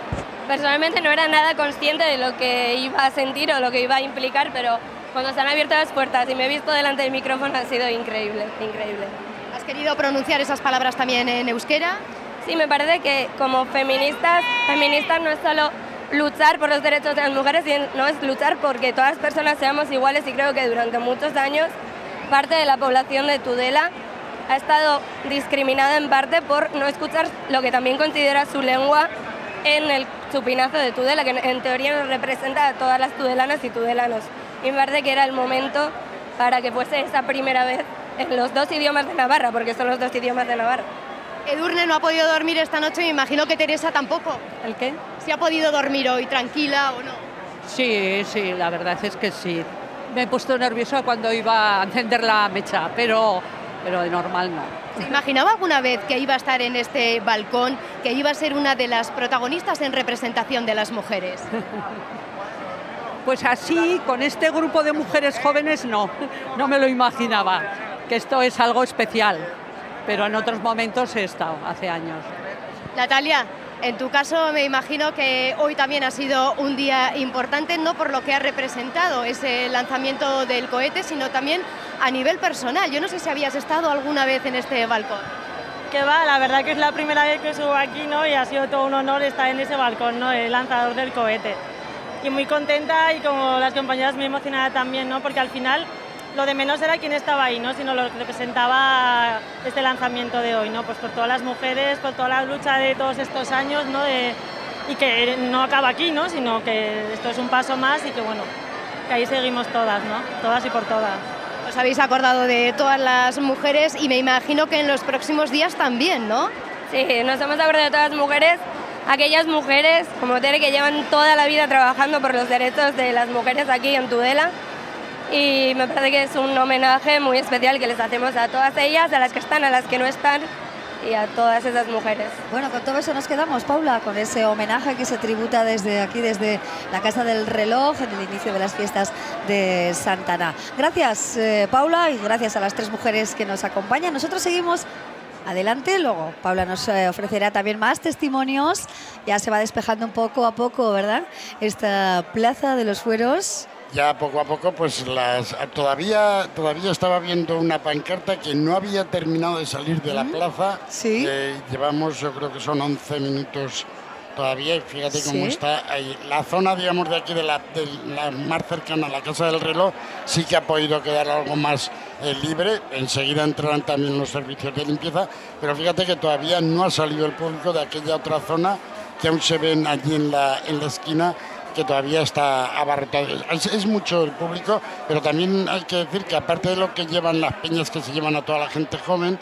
personalmente no era nada consciente de lo que iba a sentir o lo que iba a implicar, pero cuando se han abierto las puertas y me he visto delante del micrófono ha sido increíble, increíble. ¿Has querido pronunciar esas palabras también en euskera? Sí, me parece que como feministas, feministas no es solo luchar por los derechos de las mujeres, sino es luchar porque todas las personas seamos iguales y creo que durante muchos años parte de la población de Tudela ha estado discriminada en parte por no escuchar lo que también considera su lengua en el chupinazo de Tudela, que en teoría nos representa a todas las tudelanas y tudelanos. Y me parece que era el momento para que fuese esa primera vez en los dos idiomas de Navarra, porque son los dos idiomas de Navarra. Edurne no ha podido dormir esta noche, me imagino que Teresa tampoco. ¿El qué? Si ha podido dormir hoy, tranquila o no. Sí, sí, la verdad es que sí. Me he puesto nerviosa cuando iba a encender la mecha, pero, pero de normal no. ¿Se imaginaba alguna vez que iba a estar en este balcón, que iba a ser una de las protagonistas en representación de las mujeres? Pues así, con este grupo de mujeres jóvenes, no, no me lo imaginaba, que esto es algo especial, pero en otros momentos he estado, hace años. Natalia, en tu caso me imagino que hoy también ha sido un día importante, no por lo que ha representado ese lanzamiento del cohete, sino también a nivel personal. Yo no sé si habías estado alguna vez en este balcón. Que va, la verdad que es la primera vez que subo aquí, ¿no? Y ha sido todo un honor estar en ese balcón, ¿no? El lanzador del cohete. Y muy contenta y como las compañeras muy emocionada también, ¿no? Porque al final lo de menos era quién estaba ahí, ¿no? Sino lo que representaba este lanzamiento de hoy, ¿no? Pues por todas las mujeres, por toda la lucha de todos estos años, ¿no? De- y que no acaba aquí, ¿no? Sino que esto es un paso más y que bueno, que ahí seguimos todas, ¿no? Todas y por todas. Os habéis acordado de todas las mujeres y me imagino que en los próximos días también, ¿no? Sí, nos hemos acordado de todas las mujeres, aquellas mujeres como Tere que llevan toda la vida trabajando por los derechos de las mujeres aquí en Tudela. Y me parece que es un homenaje muy especial que les hacemos a todas ellas, a las que están, a las que no están. y a todas esas mujeres. Bueno, con todo eso nos quedamos, Paula, con ese homenaje que se tributa desde aquí, desde la Casa del Reloj, en el inicio de las fiestas de Santana. Gracias, eh, Paula, y gracias a las tres mujeres que nos acompañan. Nosotros seguimos adelante. Luego Paula nos eh, ofrecerá también más testimonios. Ya se va despejando un poco a poco, ¿verdad? Esta plaza de los fueros. Ya poco a poco, pues las todavía todavía estaba viendo una pancarta que no había terminado de salir de la plaza. Sí. Eh, llevamos, yo creo que son 11 minutos todavía y fíjate cómo Sí. está ahí. La zona, digamos, de aquí, de la, de la más cercana a la Casa del Reloj, sí que ha podido quedar algo más eh, libre. Enseguida entrarán también los servicios de limpieza, pero fíjate que todavía no ha salido el público de aquella otra zona que aún se ven allí en la, en la esquina que todavía está abarrotado. Es, es mucho el público, pero también hay que decir que aparte de lo que llevan las peñas que se llevan a toda la gente joven,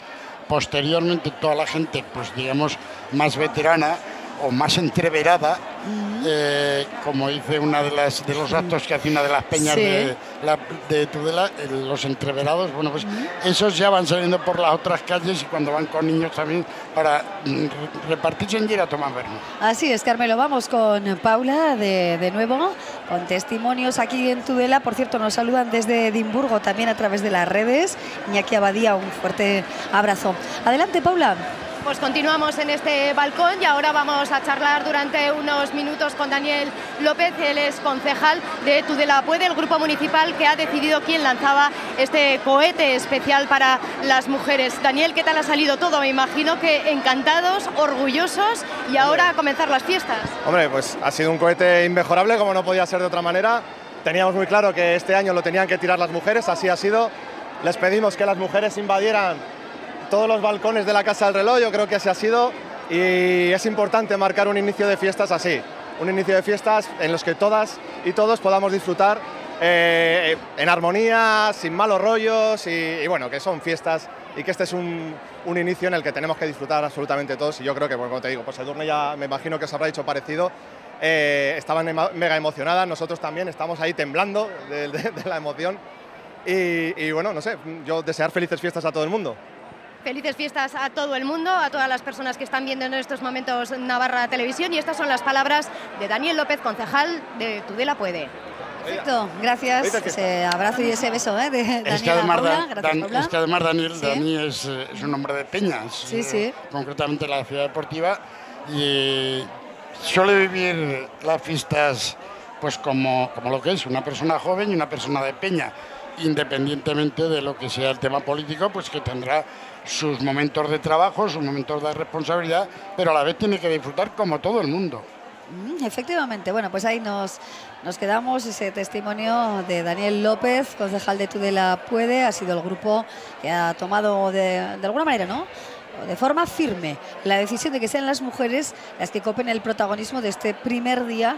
posteriormente toda la gente, pues digamos, más veterana o más entreverada, eh, como dice una de las de los actos que hace una de las peñas Sí. de, la- de Tudela, el- los entreverados, bueno, pues esos ya van saliendo por las otras calles y cuando van con niños también para mm, re- repartirse en ir a tomar verno. Así es, Carmelo. Vamos con Paula de, de nuevo, con testimonios aquí en Tudela. Por cierto, nos saludan desde Edimburgo también a través de las redes. Iñaki Abadía, un fuerte abrazo. Adelante, Paula. Pues continuamos en este balcón y ahora vamos a charlar durante unos minutos con Daniel López, él es concejal de Tudela Puede, el grupo municipal que ha decidido quién lanzaba este cohete especial para las mujeres. Daniel, ¿qué tal ha salido todo? Me imagino que encantados, orgullosos y ahora a comenzar las fiestas. Hombre, pues ha sido un cohete inmejorable, como no podía ser de otra manera. Teníamos muy claro que este año lo tenían que tirar las mujeres, así ha sido. Les pedimos que las mujeres invadieran todos los balcones de la Casa del Reloj, yo creo que así ha sido. Y es importante marcar un inicio de fiestas así. Un inicio de fiestas en los que todas y todos podamos disfrutar eh, en armonía, sin malos rollos y, y bueno, que son fiestas y que este es un, un inicio en el que tenemos que disfrutar absolutamente todos y yo creo que, bueno, como te digo, pues Edurne ya me imagino que os habrá dicho parecido, eh, estaban mega emocionadas, nosotros también estamos ahí temblando de, de- de la emoción y, y bueno, no sé, yo desear felices fiestas a todo el mundo. Felices fiestas a todo el mundo, a todas las personas que están viendo en estos momentos Navarra Televisión y estas son las palabras de Daniel López, concejal de Tudela Puede. Perfecto, gracias. Ese abrazo y ese beso ¿eh? de Es que, además, Paula. Dan- Gracias, Dan- Paula. es que además Daniel, Sí. Dani es, eh, es un hombre de peñas, Sí, eh, sí. concretamente la ciudad deportiva, y suele vivir las fiestas pues como, como lo que es, una persona joven y una persona de peña, independientemente de lo que sea el tema político, pues que tendrá sus momentos de trabajo, sus momentos de responsabilidad, pero a la vez tiene que disfrutar como todo el mundo. Mm, Efectivamente, bueno, pues ahí nos, nos quedamos. Ese testimonio de Daniel López, concejal de Tudela Puede, ha sido el grupo que ha tomado de, de alguna manera, ¿no? De forma firme la decisión de que sean las mujeres las que copen el protagonismo de este primer día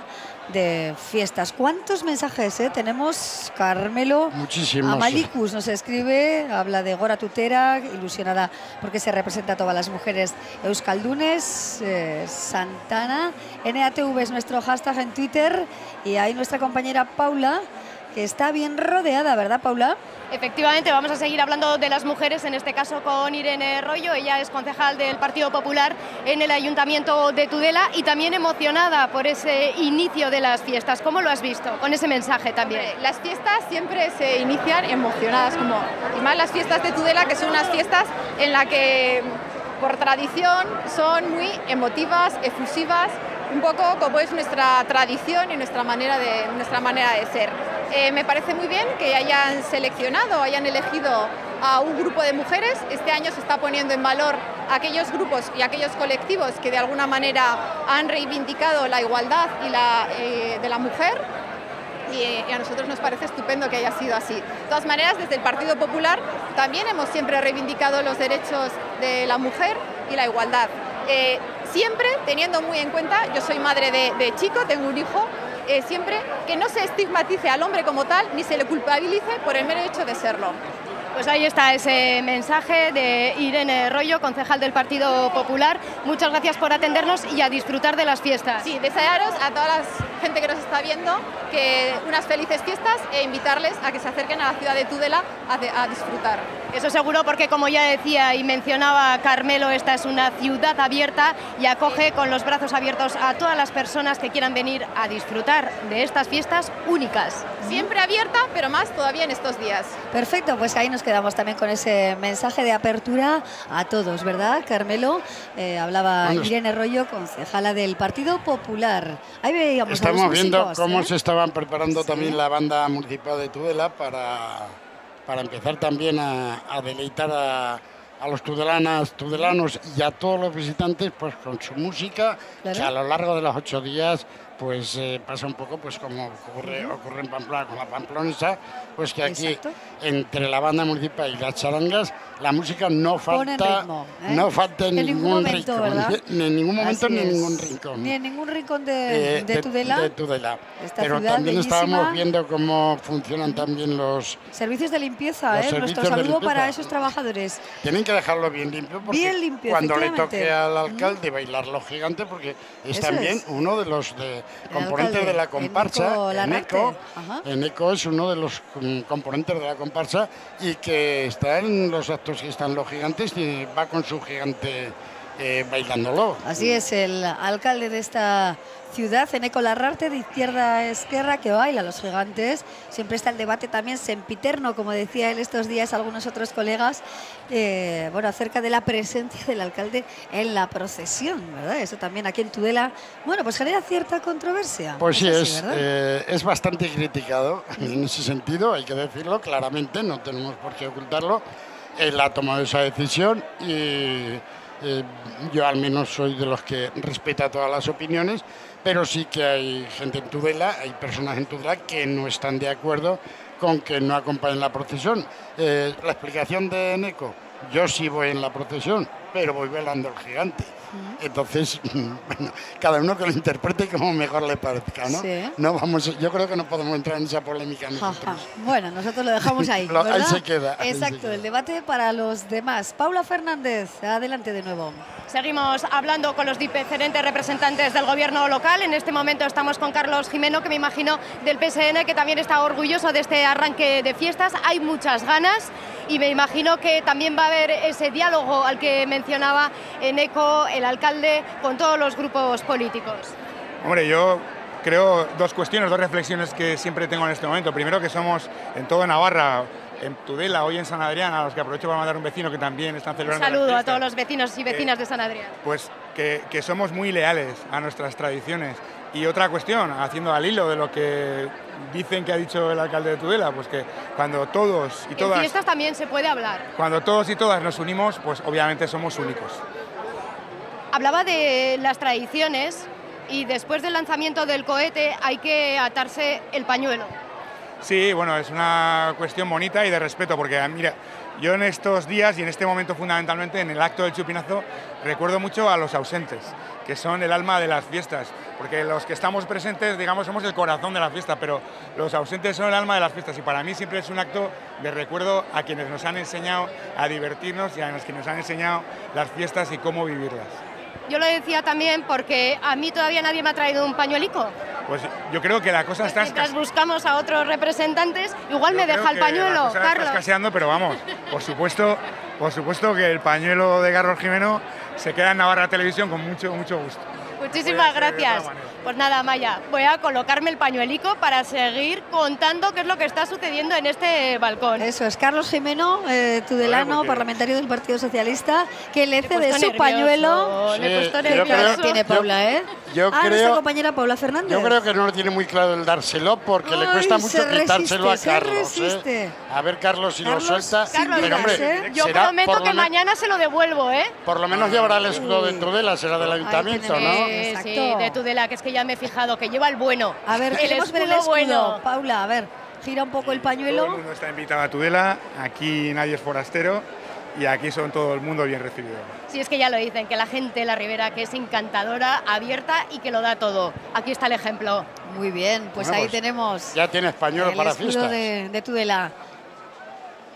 de fiestas. ¿Cuántos mensajes eh? tenemos, Carmelo? Muchísimos. Amalicus nos escribe, habla de Gora Tutera, ilusionada porque se representa a todas las mujeres euskaldunes, eh, Santana. NATV es nuestro hashtag en Twitter y ahí nuestra compañera Paula, que está bien rodeada, ¿verdad, Paula? Efectivamente, vamos a seguir hablando de las mujeres, en este caso con Irene Rollo. Ella es concejal del Partido Popular en el Ayuntamiento de Tudela y también emocionada por ese inicio de las fiestas. ¿Cómo lo has visto? Con ese mensaje también. Las fiestas siempre se inician emocionadas, como, y más las fiestas de Tudela, que son unas fiestas en las que por tradición son muy emotivas, efusivas, un poco como es nuestra tradición y nuestra manera de, nuestra manera de ser. Eh, me parece muy bien que hayan seleccionado, hayan elegido a un grupo de mujeres. Este año se está poniendo en valor aquellos grupos y aquellos colectivos que de alguna manera han reivindicado la igualdad y la, eh, de la mujer y, y a nosotros nos parece estupendo que haya sido así. De todas maneras, desde el Partido Popular también hemos siempre reivindicado los derechos de la mujer y la igualdad. Eh, siempre teniendo muy en cuenta, yo soy madre de, de chico, tengo un hijo, eh, siempre que no se estigmatice al hombre como tal ni se le culpabilice por el mero hecho de serlo. Pues ahí está ese mensaje de Irene Rollo, concejal del Partido Popular. Muchas gracias por atendernos y a disfrutar de las fiestas. Sí, desearos a toda la gente que nos está viendo que unas felices fiestas e invitarles a que se acerquen a la ciudad de Tudela a, de- a disfrutar. Eso seguro porque como ya decía y mencionaba Carmelo, esta es una ciudad abierta y acoge con los brazos abiertos a todas las personas que quieran venir a disfrutar de estas fiestas únicas. Siempre abierta, pero más todavía en estos días. Perfecto, pues ahí nos quedamos también con ese mensaje de apertura a todos, ¿verdad, Carmelo? Eh, hablaba Bueno, Irene Rollo, concejala del Partido Popular. Ahí veíamos a Estamos los viendo músicos, cómo ¿eh? se estaban preparando también la banda municipal de Tudela para, para empezar también a, a deleitar a, a los tudelanas, tudelanos y a todos los visitantes pues con su música, Claro. que a lo largo de los ocho días pues eh, pasa un poco pues como ocurre, ocurre en Pamplona con la Pamplonesa, pues que aquí Exacto. entre la banda municipal y las charangas la música no falta, ritmo, ¿eh? no falta en, En ningún momento, rincón, ¿verdad? ni en ningún momento ni en ningún rincón. Ni en ningún rincón de, Eh, de Tudela. de Tudela. Pero también bellísima. estábamos viendo cómo funcionan también los... Servicios de limpieza, Los ¿eh? Nuestro saludo para esos trabajadores. Tienen que dejarlo bien limpio porque Bien limpio, cuando le toque al alcalde bailar los gigantes porque es Eso también es. uno de los de- componentes alcalde, de la comparsa. Eneco. Eneco, es uno de los mm, componentes de la comparsa y que está en los actos que están los gigantes y va con su gigante eh, bailándolo. Así es, el alcalde de esta ciudad, Eneco Larrarte, de izquierda a esquerra, que baila los gigantes. Siempre está el debate también sempiterno, como decía él estos días algunos otros colegas, eh, bueno, acerca de la presencia del alcalde en la procesión, ¿verdad? Eso también aquí en Tudela, bueno, pues genera cierta controversia. Pues sí, es, eh, es bastante criticado en ese sentido, hay que decirlo claramente, no tenemos por qué ocultarlo. Él ha tomado esa decisión y eh, yo al menos soy de los que respeta todas las opiniones, pero sí que hay gente en Tudela, hay personas en Tudela que no están de acuerdo con que no acompañen la procesión. Eh, la explicación de Neco, yo sí voy en la procesión, pero voy velando el gigante. Entonces, bueno, cada uno que lo interprete como mejor le parezca, ¿no? Sí. No vamos, yo creo que no podemos entrar en esa polémica nosotros. Bueno, nosotros lo dejamos ahí. Lo- ahí se queda, ahí se Exacto, queda. el debate para los demás. Paula Fernández, adelante de nuevo. Seguimos hablando con los diferentes representantes del gobierno local. En este momento estamos con Carlos Jimeno, que me imagino del PSN, que también está orgulloso de este arranque de fiestas. Hay muchas ganas y me imagino que también va a haber ese diálogo al que mencionaba Eneco, el alcalde, con todos los grupos políticos. Hombre, yo creo dos cuestiones, dos reflexiones que siempre tengo en este momento. Primero que somos en toda Navarra, en Tudela, hoy en San Adrián, a los que aprovecho para mandar un vecino que también están Un celebrando. las saludo a todos los vecinos y vecinas de San Adrián. Pues que, que somos muy leales a nuestras tradiciones. Y otra cuestión, haciendo al hilo de lo que dicen que ha dicho el alcalde de Tudela, pues que cuando todos y En todas, fiestas también se puede hablar. cuando todos y todas nos unimos, pues obviamente somos únicos. Hablaba de las tradiciones y después del lanzamiento del cohete hay que atarse el pañuelo. Sí, bueno, es una cuestión bonita y de respeto, porque ah, mira, yo en estos días y en este momento fundamentalmente, en el acto del chupinazo, recuerdo mucho a los ausentes, que son el alma de las fiestas, porque los que estamos presentes, digamos, somos el corazón de la fiesta, pero los ausentes son el alma de las fiestas y para mí siempre es un acto de recuerdo a quienes nos han enseñado a divertirnos y a los que nos han enseñado las fiestas y cómo vivirlas. Yo lo decía también porque a mí todavía nadie me ha traído un pañuelico. Pues yo creo que la cosa está Mientras buscamos a otros representantes, igual me deja el que la pañuelo, cosa está Carlos. escaseando, pero vamos, por supuesto, por supuesto que el pañuelo de Carlos Jimeno se queda en Navarra Televisión con mucho, mucho gusto. Muchísimas gracias. Pues nada, Maya, voy a colocarme el pañuelico para seguir contando qué es lo que está sucediendo en este balcón. Eso es, Carlos Jimeno, eh, tudelano, parlamentario del Partido Socialista, que le cede su nervioso, pañuelo. le yo cara creo- tiene yo- Paula, ¿eh? yo ah, nuestra creo- compañera Paula Fernández. Yo creo que no lo tiene muy claro el dárselo porque le cuesta mucho quitárselo resiste, se a Carlos. ¿eh? resiste. A ver, Carlos, si Carlos, lo suelta. Carlos, pero, hombre, ¿eh? yo será prometo por lo que mañana se lo devuelvo, ¿eh? Por lo menos llevará el escudo de Tudela, será del ayuntamiento, ¿no? Sí, sí, de Tudela, que es que ya me he fijado, que lleva el bueno. A ver, el el escudo escudo. bueno. Paula, a ver, gira un poco el Todo el pañuelo. mundo está invitado a Tudela, aquí nadie es forastero y aquí son todo el mundo bien recibido. Si es que ya lo dicen, que la gente de la Ribera que es encantadora, abierta y que lo da todo. Aquí está el ejemplo. Muy bien, pues Bueno, ahí pues, tenemos Ya tiene español el para fiestas. de, de Tudela.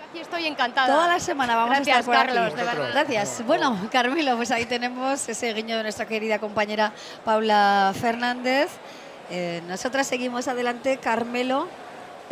Aquí estoy encantada. Toda la semana vamos Gracias, a estar por Carlos, aquí. de verdad. Gracias. Bueno, Carmelo, pues ahí tenemos ese guiño de nuestra querida compañera Paula Fernández. Eh, nosotras seguimos adelante, Carmelo.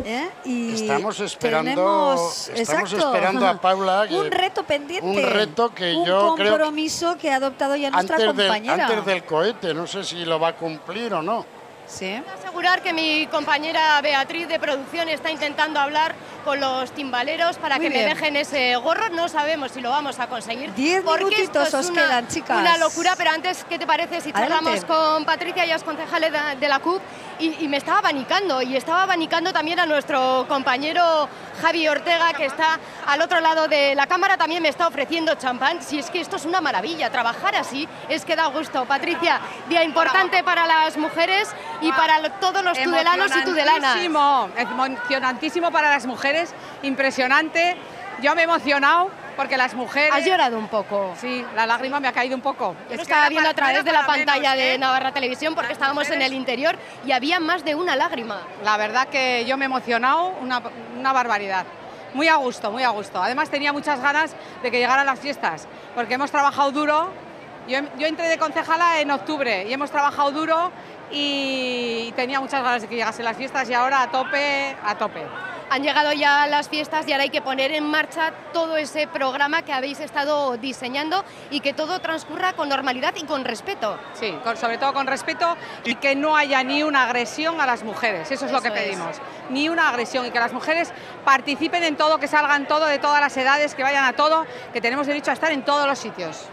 ¿eh? Y Estamos esperando, tenemos- estamos exacto, esperando a Paula. que- un reto pendiente. Un reto que un yo creo que compromiso que ha adoptado ya nuestra antes del, compañera. antes del cohete. No sé si lo va a cumplir o no. Sí. asegurar que mi compañera Beatriz de producción está intentando hablar con los timbaleros para Muy que bien. me dejen ese gorro. No sabemos si lo vamos a conseguir. Diez porque minutitos esto es os una, quedan, chicas. Una locura, pero antes, ¿qué te parece si Adelante. charlamos con Patricia, ya es concejal de, de la CUP? Y, y me estaba abanicando, y estaba abanicando también a nuestro compañero Javi Ortega, que está al otro lado de la cámara, también me está ofreciendo champán. Si es que esto es una maravilla, trabajar así es que da gusto. Patricia, día importante para las mujeres y para todos los tudelanos y tudelanas. Emocionantísimo, emocionantísimo para las mujeres, impresionante. Yo me he emocionado porque las mujeres... ¿Has llorado un poco? Sí, la lágrima me ha caído un poco. Yo Es estaba viendo a través de la pantalla menos, de ¿eh? Navarra Televisión porque estábamos en el interior y había más de una lágrima. La verdad que yo me he emocionado una, una barbaridad. Muy a gusto, muy a gusto. Además tenía muchas ganas de que llegaran las fiestas, porque hemos trabajado duro. Yo, yo entré de concejala en octubre y hemos trabajado duro y tenía muchas ganas de que llegasen las fiestas y ahora a tope, a tope. Han llegado ya las fiestas y ahora hay que poner en marcha todo ese programa que habéis estado diseñando y que todo transcurra con normalidad y con respeto. Sí, con- sobre todo con respeto y que no haya ni una agresión a las mujeres. Eso es lo que es. pedimos. Ni una agresión y que las mujeres participen en todo, que salgan todo, de todas las edades, que vayan a todo, que tenemos derecho a estar en todos los sitios.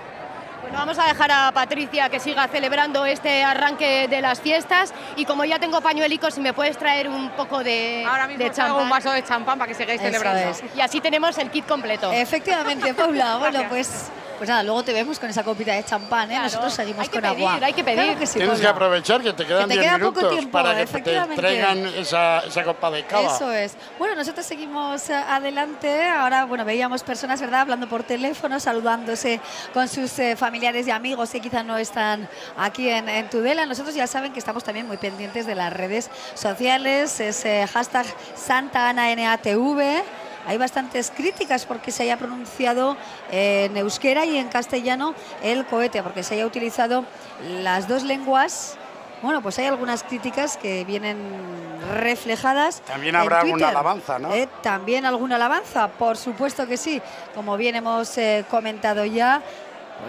Bueno, vamos a dejar a Patricia que siga celebrando este arranque de las fiestas y como ya tengo pañuelicos, si me puedes traer un poco de, Ahora mismo de champán. un vaso de champán para que sigáis Eso celebrando. es. Y así tenemos el kit completo. Efectivamente, Paula. Bueno, pues, pues nada, luego te vemos con esa copita de champán, ¿eh? Nosotros seguimos hay que con pedir, agua. hay que pedir. Claro que sí, Tienes que aprovechar que te quedan te 10 queda poco minutos tiempo, para que te efectivamente. traigan esa, esa copa de cava. Eso es. Bueno, nosotros seguimos eh, adelante. Ahora, bueno, veíamos personas, ¿verdad?, hablando por teléfono, saludándose con sus eh, familiares y amigos que quizá no están aquí en, en Tudela. Nosotros ya saben que estamos también muy pendientes de las redes sociales. Es eh, hashtag Santa Ana NATV. Hay bastantes críticas porque se haya pronunciado eh, en euskera y en castellano el cohete, porque se haya utilizado las dos lenguas. Bueno, pues hay algunas críticas que vienen reflejadas. También en habrá alguna alabanza, ¿no? Eh, también alguna alabanza, por supuesto que sí. Como bien hemos eh, comentado ya,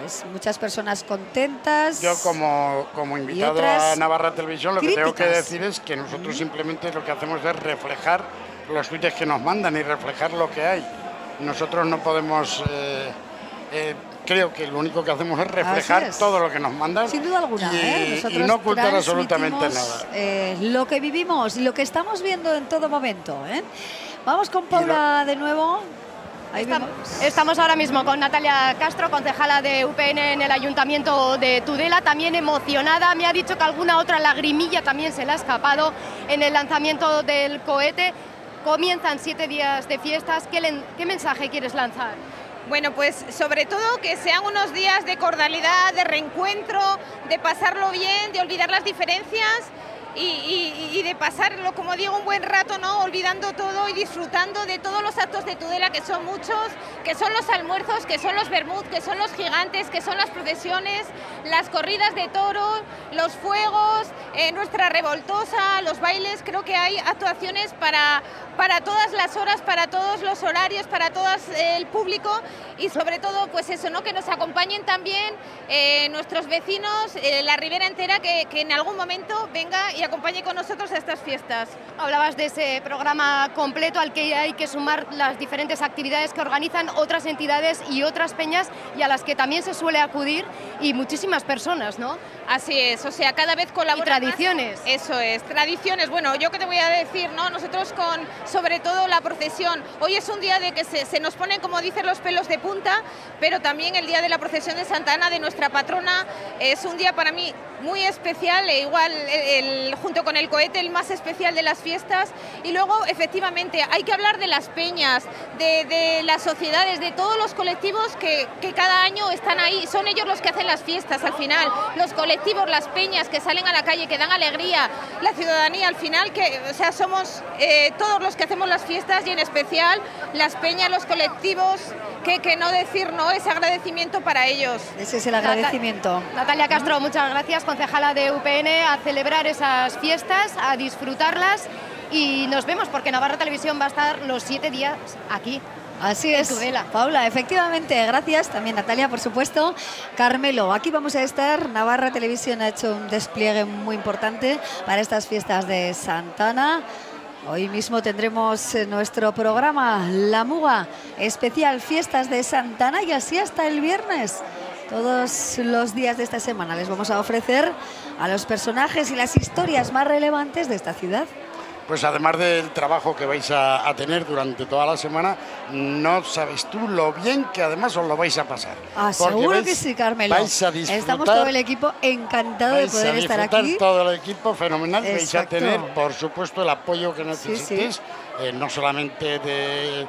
pues muchas personas contentas. Yo como, como invitado a Navarra Televisión lo que tengo que decir es que nosotros simplemente lo que hacemos es reflejar los tweets que nos mandan y reflejar lo que hay. Nosotros no podemos, eh, eh, creo que lo único que hacemos es reflejar es. todo lo que nos mandan Sin duda alguna, y, ¿eh? y no ocultar absolutamente nada. eh, lo que vivimos y lo que estamos viendo en todo momento. ¿eh? Vamos con Paula de nuevo. Ahí Estamos, estamos ahora mismo con Natalia Castro, concejala de UPN en el Ayuntamiento de Tudela, también emocionada. Me ha dicho que alguna otra lagrimilla también se le ha escapado en el lanzamiento del cohete. Comienzan siete días de fiestas. ¿Qué, mensaje quieres lanzar? Bueno, pues sobre todo que sean unos días de cordialidad, de reencuentro, de pasarlo bien, de olvidar las diferencias y, y- y de pasarlo, como digo, un buen rato, ¿no? Olvidando todo y disfrutando de todos los actos de Tudela, que son muchos, que son los almuerzos, que son los bermud, que son los gigantes, que son las procesiones, las corridas de toros, los fuegos, eh, nuestra revoltosa, los bailes. Creo que hay actuaciones para, para todas las horas, para todos los horarios, para todo el público y sobre todo, pues eso, ¿no? Que nos acompañen también eh, nuestros vecinos, eh, la ribera entera, que, que en algún momento venga y acompañe con nosotros a estas fiestas. Hablabas de ese programa completo al que hay que sumar las diferentes actividades que organizan otras entidades y otras peñas y a las que también se suele acudir y muchísimas personas, ¿no? Así es, o sea, cada vez colaboran Y tradiciones. más. Eso es, tradiciones. Bueno, yo qué te voy a decir, ¿no? Nosotros con, sobre todo la procesión, hoy es un día de que se, se nos ponen, como dicen, los pelos de punta, pero también el día de la procesión de Santa Ana, de nuestra patrona, es un día para mí muy especial, e igual el, el junto con el cohete, el más especial de las fiestas. Y luego, efectivamente, hay que hablar de las peñas, de, de las sociedades, de todos los colectivos que, que cada año están ahí. Son ellos los que hacen las fiestas al final. Los colectivos, las peñas que salen a la calle, que dan alegría. La ciudadanía al final, que, o sea, somos eh, todos los que hacemos las fiestas y en especial las peñas, los colectivos, que, que no decir no, ese agradecimiento para ellos. Ese es el agradecimiento. Natalia Castro, muchas gracias, concejala de UPN, a celebrar esas fiestas, a disfrutarlas y nos vemos porque Navarra Televisión va a estar los siete días aquí. Así es. Paula, efectivamente, gracias. También Natalia, por supuesto. Carmelo, aquí vamos a estar. Navarra Televisión ha hecho un despliegue muy importante para estas fiestas de Santana. Hoy mismo tendremos eh, nuestro programa La Muga, especial Fiestas de Santana y así hasta el viernes. Todos los días de esta semana les vamos a ofrecer a los personajes y las historias más relevantes de esta ciudad. Pues además del trabajo que vais a, a tener durante toda la semana, no sabes tú lo bien que además os lo vais a pasar. Ah, seguro vais- que sí, Carmelo. Vais a disfrutar, Estamos todo el equipo encantado de vais a poder estar aquí. todo el equipo fenomenal. Vais a Exacto. tener, por supuesto, el apoyo que Sí, necesitéis, eh, no solamente de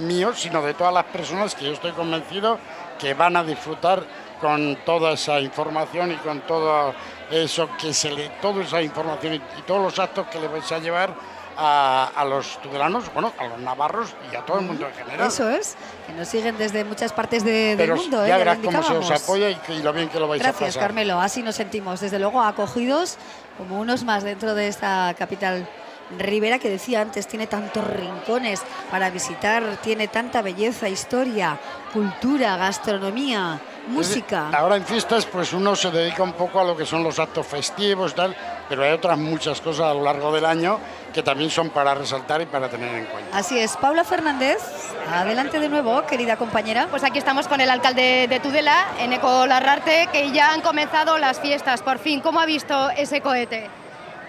mío, sino de todas las personas que yo estoy convencido que van a disfrutar con toda esa información y con todo eso que se le, toda esa información y, y todos los actos que le vais a llevar a, a los tudelanos, bueno, a los navarros y a todo el mundo en general. Eso es, que nos siguen desde muchas partes de- del Pero mundo. ¿eh? ya lo verás cómo se os apoya y, lo bien que lo vais a Gracias, pasar. Carmelo. Así nos sentimos, desde luego, acogidos como unos más dentro de esta capital Rivera que decía antes, tiene tantos rincones para visitar, tiene tanta belleza, historia, cultura, gastronomía, música. Ahora en fiestas pues uno se dedica un poco a lo que son los actos festivos y tal, pero hay otras muchas cosas a lo largo del año que también son para resaltar y para tener en cuenta. Así es, Paula Fernández, adelante de nuevo, querida compañera. Pues aquí estamos con el alcalde de Tudela, Eneco Larrarte, que ya han comenzado las fiestas, por fin. ¿Cómo ha visto ese cohete?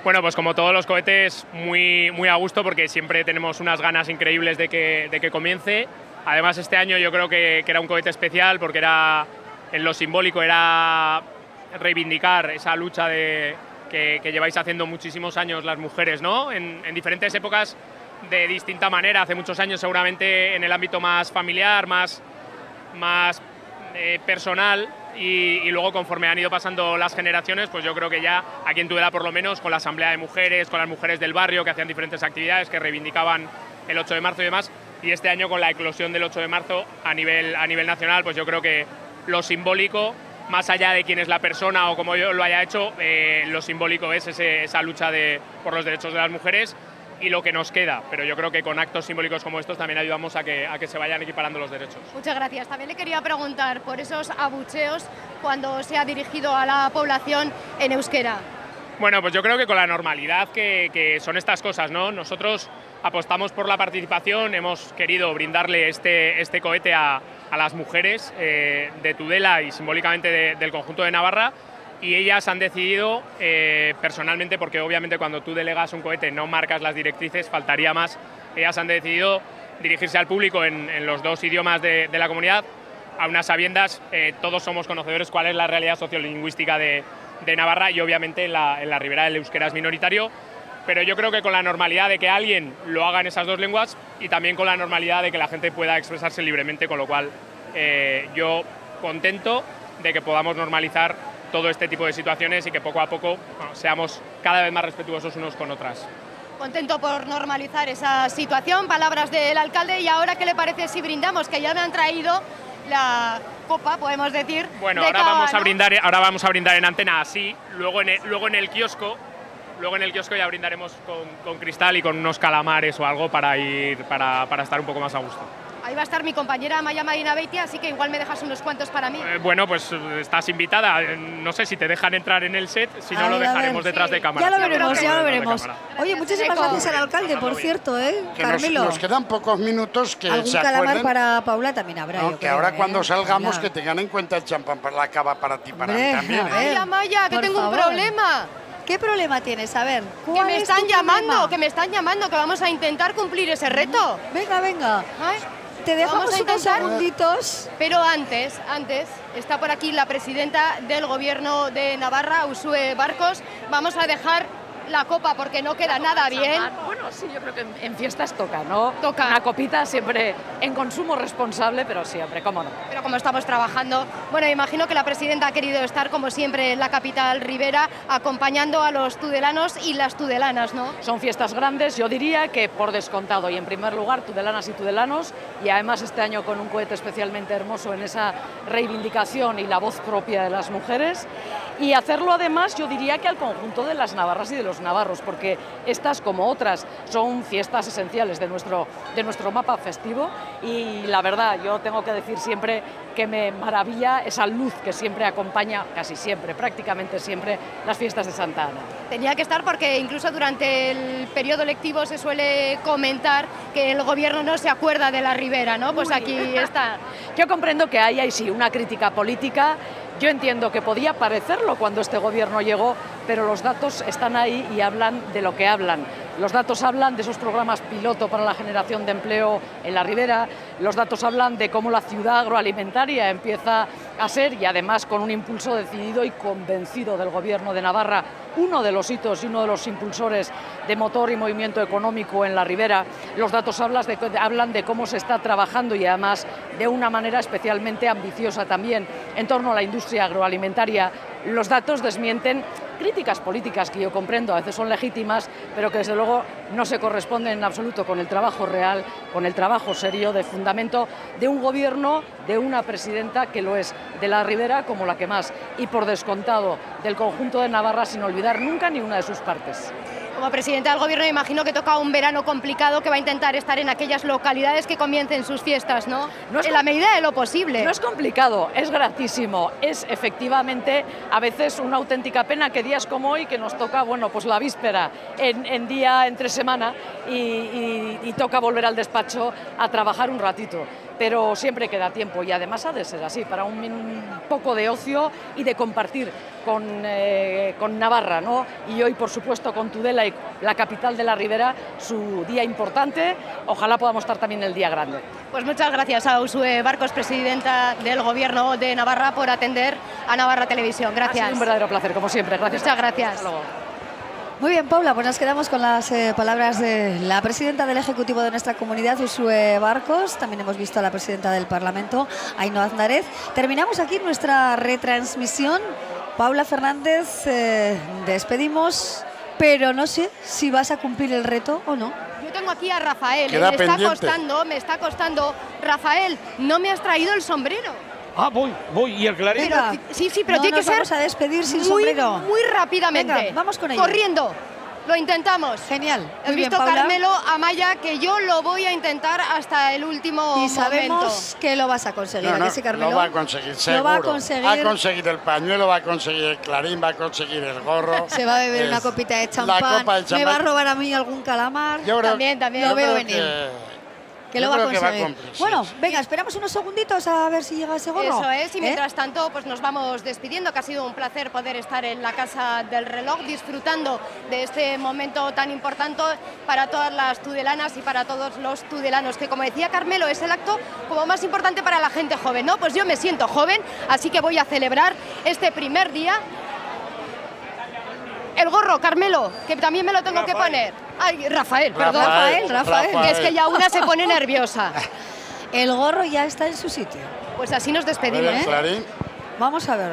Bueno, pues como todos los cohetes, muy, muy a gusto porque siempre tenemos unas ganas increíbles de que, de que comience. Además, este año yo creo que, era un cohete especial porque era, en lo simbólico era reivindicar esa lucha de, que, lleváis haciendo muchísimos años las mujeres, ¿no? En, en diferentes épocas de distinta manera. Hace muchos años seguramente en el ámbito más familiar, más, más eh, personal y, luego conforme han ido pasando las generaciones, pues yo creo que ya aquí en Tudela por lo menos con la asamblea de mujeres, con las mujeres del barrio que hacían diferentes actividades, que reivindicaban el 8 de marzo y demás, y este año con la eclosión del 8 de marzo a nivel, a nivel nacional, pues yo creo que lo simbólico, más allá de quién es la persona o cómo yo lo haya hecho, eh, lo simbólico es ese- esa lucha de, por los derechos de las mujeres y lo que nos queda, pero yo creo que con actos simbólicos como estos también ayudamos a que, a que se vayan equiparando los derechos. Muchas gracias. También le quería preguntar por esos abucheos cuando se ha dirigido a la población en euskera. Bueno, pues yo creo que con la normalidad que, que son estas cosas, ¿no? Nosotros apostamos por la participación, hemos querido brindarle este, este cohete a, a las mujeres eh, de Tudela y simbólicamente de- del conjunto de Navarra y ellas han decidido eh, personalmente, porque obviamente cuando tú delegas un cohete no marcas las directrices, faltaría más, ellas han decidido dirigirse al público en, en los dos idiomas de, de la comunidad, a unas sabiendas, eh, todos somos conocedores cuál es la realidad sociolingüística de, Navarra y obviamente en la, en la ribera el euskera es minoritario, pero yo creo que con la normalidad de que alguien lo haga en esas dos lenguas y también con la normalidad de que la gente pueda expresarse libremente, con lo cual eh, yo contento de que podamos normalizar todo este tipo de situaciones y que poco a poco bueno, seamos cada vez más respetuosos unos con otras. Contento por normalizar esa situación. Palabras del alcalde. ¿Y ahora qué le parece si brindamos? Que ya me han traído la copa, podemos decir. Bueno, de ahora cava, vamos a ¿no? brindar, ahora vamos a brindar en antena así, luego en el, luego en el kiosco, luego en el kiosco ya brindaremos con, con cristal y con unos calamares o algo para ir para, para estar un poco más a gusto. Ahí va a estar mi compañera Maya Marina Beitia, así que igual me dejas unos cuantos para mí. Eh, bueno, pues eh, estás invitada. Eh, No sé si te dejan entrar en el set, si no lo dejaremos detrás de cámara. Ya lo Sí, veremos, ya lo veremos. Oye, muchísimas gracias al alcalde, por cierto, ¿eh? Que nos, Carmelo. nos quedan pocos minutos que Algún se calamar acuerden para Paula también habrá. ¿no? yo que creo, ahora ¿eh? cuando salgamos que tengan en cuenta el champán para la cava para ti para Hombre, mí también. a ¿eh? ver. Maya, Maya, que por tengo favor. un problema. ¿Qué problema tienes? A ver, Que ¿cuál me es están tu llamando, problema? que me están llamando, que vamos a intentar cumplir ese reto. Venga, venga. Ay, Te dejamos unos segunditos. Pero antes, antes, está por aquí la presidenta del gobierno de Navarra, Usue Barcos. Vamos a dejar la copa porque no queda nada bien. Bueno, sí, yo creo que en, en fiestas toca, ¿no? Toca. Una copita siempre en consumo responsable, pero siempre, cómo no. Pero como estamos trabajando, bueno, imagino que la presidenta ha querido estar como siempre en la capital Rivera acompañando a los tudelanos y las tudelanas, ¿no? Son fiestas grandes, yo diría que por descontado y en primer lugar tudelanas y tudelanos y además este año con un cohete especialmente hermoso en esa reivindicación y la voz propia de las mujeres y hacerlo además yo diría que al conjunto de las navarras y de los navarros porque estas como otras son fiestas esenciales de nuestro, de nuestro mapa festivo y la verdad yo tengo que decir siempre que me maravilla esa luz que siempre acompaña, casi siempre, prácticamente siempre, las fiestas de Santa Ana. Tenía que estar porque incluso durante el periodo lectivo se suele comentar que el gobierno no se acuerda de la Ribera, ¿no? Pues aquí está. Yo comprendo que hay ahí sí una crítica política. Yo entiendo que podía parecerlo cuando este gobierno llegó, pero los datos están ahí y hablan de lo que hablan. Los datos hablan de esos programas piloto para la generación de empleo en la ribera, los datos hablan de cómo la ciudad agroalimentaria empieza a ser, y además con un impulso decidido y convencido del Gobierno de Navarra, uno de los hitos y uno de los impulsores de motor y movimiento económico en la ribera. Los datos hablan de, hablan de cómo se está trabajando y además de una manera especialmente ambiciosa también en torno a la industria agroalimentaria. Los datos desmienten críticas políticas que yo comprendo, a veces son legítimas, pero que desde luego no se corresponden en absoluto con el trabajo real, con el trabajo serio de fundamento de un gobierno, de una presidenta que lo es, de la Ribera como la que más, y por descontado del conjunto de Navarra sin olvidar nunca ni una de sus partes. Como presidenta del gobierno imagino que toca un verano complicado que va a intentar estar en aquellas localidades que comiencen sus fiestas, ¿no? No es en la medida de lo posible. No es complicado, es gratísimo, es efectivamente a veces una auténtica pena que días como hoy, que nos toca, bueno, pues la víspera en, en día entre semana y, y, y toca volver al despacho a trabajar un ratito pero siempre queda tiempo y además ha de ser así, para un, un poco de ocio y de compartir con, eh, con, Navarra, ¿no? Y hoy, por supuesto, con Tudela y la capital de la Ribera, su día importante. Ojalá podamos estar también el día grande. Pues muchas gracias a Usue Barcos, presidenta del Gobierno de Navarra, por atender a Navarra Televisión. Gracias. Ha sido un verdadero placer, como siempre. Gracias. Muchas gracias. Hasta luego. Muy bien, Paula, pues nos quedamos con las eh, palabras de la presidenta del Ejecutivo de nuestra comunidad, Usue Barcos. También hemos visto a la presidenta del Parlamento, Ainhoa Aznarez. Terminamos aquí nuestra retransmisión. Paula Fernández, eh, despedimos, pero no sé si vas a cumplir el reto o no. Yo tengo aquí a Rafael, Queda me está pendiente. costando, me está costando. Rafael, no me has traído el sombrero. Ah, voy, voy. ¿Y el clarín? Sí, sí, pero No tiene que nos ser vamos a despedir sin muy, sombrero. muy rápidamente. Venga, vamos con ello. Corriendo. Lo intentamos. Genial. He bien, visto Paula. Carmelo Amaya que yo lo voy a intentar hasta el último Y sabemos momento. que lo vas a conseguir, No, ¿a no, que sí, Carmelo? lo va a conseguir, seguro. Lo va a conseguir. Va a conseguir el pañuelo, va a conseguir el clarín, va a conseguir el gorro. Se va a beber una copita de La champán. copa de Me champán. va a robar a mí algún calamar. Yo creo- También, también. Lo yo veo creo venir. que- Que lo va a conseguir. cumplir, bueno, sí. venga, esperamos unos segunditos a ver si llega ese gorro. Eso es, y ¿Eh? mientras tanto pues nos vamos despidiendo, que ha sido un placer poder estar en la Casa del Reloj, disfrutando de este momento tan importante para todas las tudelanas y para todos los tudelanos, que como decía Carmelo, es el acto como más importante para la gente joven, ¿no? Pues yo me siento joven, así que voy a celebrar este primer día. El gorro, Carmelo, que también me lo tengo que poner. Ay, Rafael, perdón. Rafael, Rafael. Que es que ya una se pone nerviosa. El gorro ya está en su sitio. Pues así nos A ver, despedimos. clarín. Vamos a ver.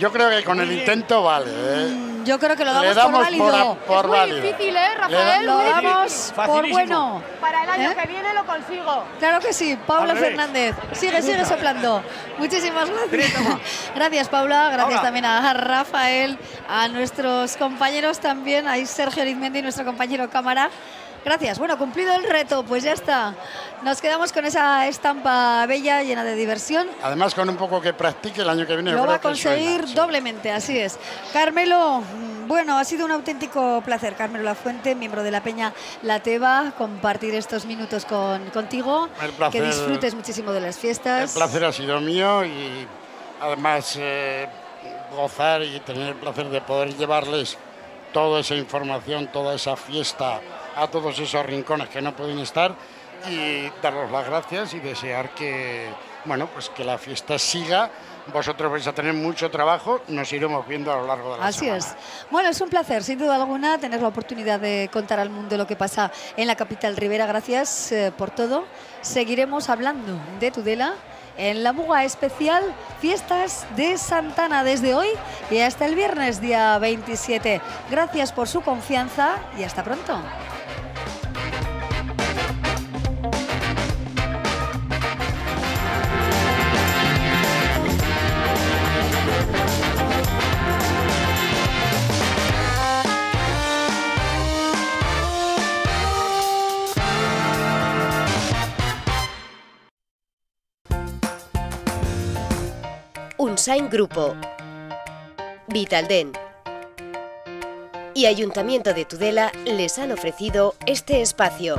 Yo creo que con el intento vale. ¿eh? Yo creo que lo damos, damos por válido. por, por Muy válido. difícil, ¿eh, Rafael? Lo damos por bueno. Para el año ¿Eh? que viene lo consigo. Claro que sí, revés. Fernández. Sigue, sigue soplando. Muchísimas gracias. Gracias, Paula. Gracias también a Rafael, a nuestros compañeros también, a Sergio Arizmendi, nuestro compañero cámara. Gracias. Bueno, cumplido el reto, pues ya está. Nos quedamos con esa estampa bella, llena de diversión. Además, con un poco que practique el año que viene. Lo va a suena, conseguir sí. doblemente, así es. Carmelo, bueno, ha sido un auténtico placer, Carmelo Lafuente, miembro de la Peña La Teba, compartir estos minutos con, contigo. El placer- que disfrutes muchísimo de las El fiestas. placer ha sido mío y además eh, gozar y tener el placer de poder llevarles toda esa información, toda esa fiesta a todos esos rincones que no pueden estar y darles las gracias y desear que, bueno, pues que la fiesta siga vosotros vais a tener mucho trabajo, nos iremos viendo a lo largo de la Así semana. es. Bueno, es un placer, sin duda alguna, tener la oportunidad de contar al mundo lo que pasa en la capital Rivera. Gracias eh, por todo. Seguiremos hablando de Tudela en la Muga Especial Fiestas de Santana desde hoy y hasta el viernes día 27. Gracias por su confianza y hasta pronto. Unsain Grupo, Vitalden y Ayuntamiento de Tudela les han ofrecido este espacio.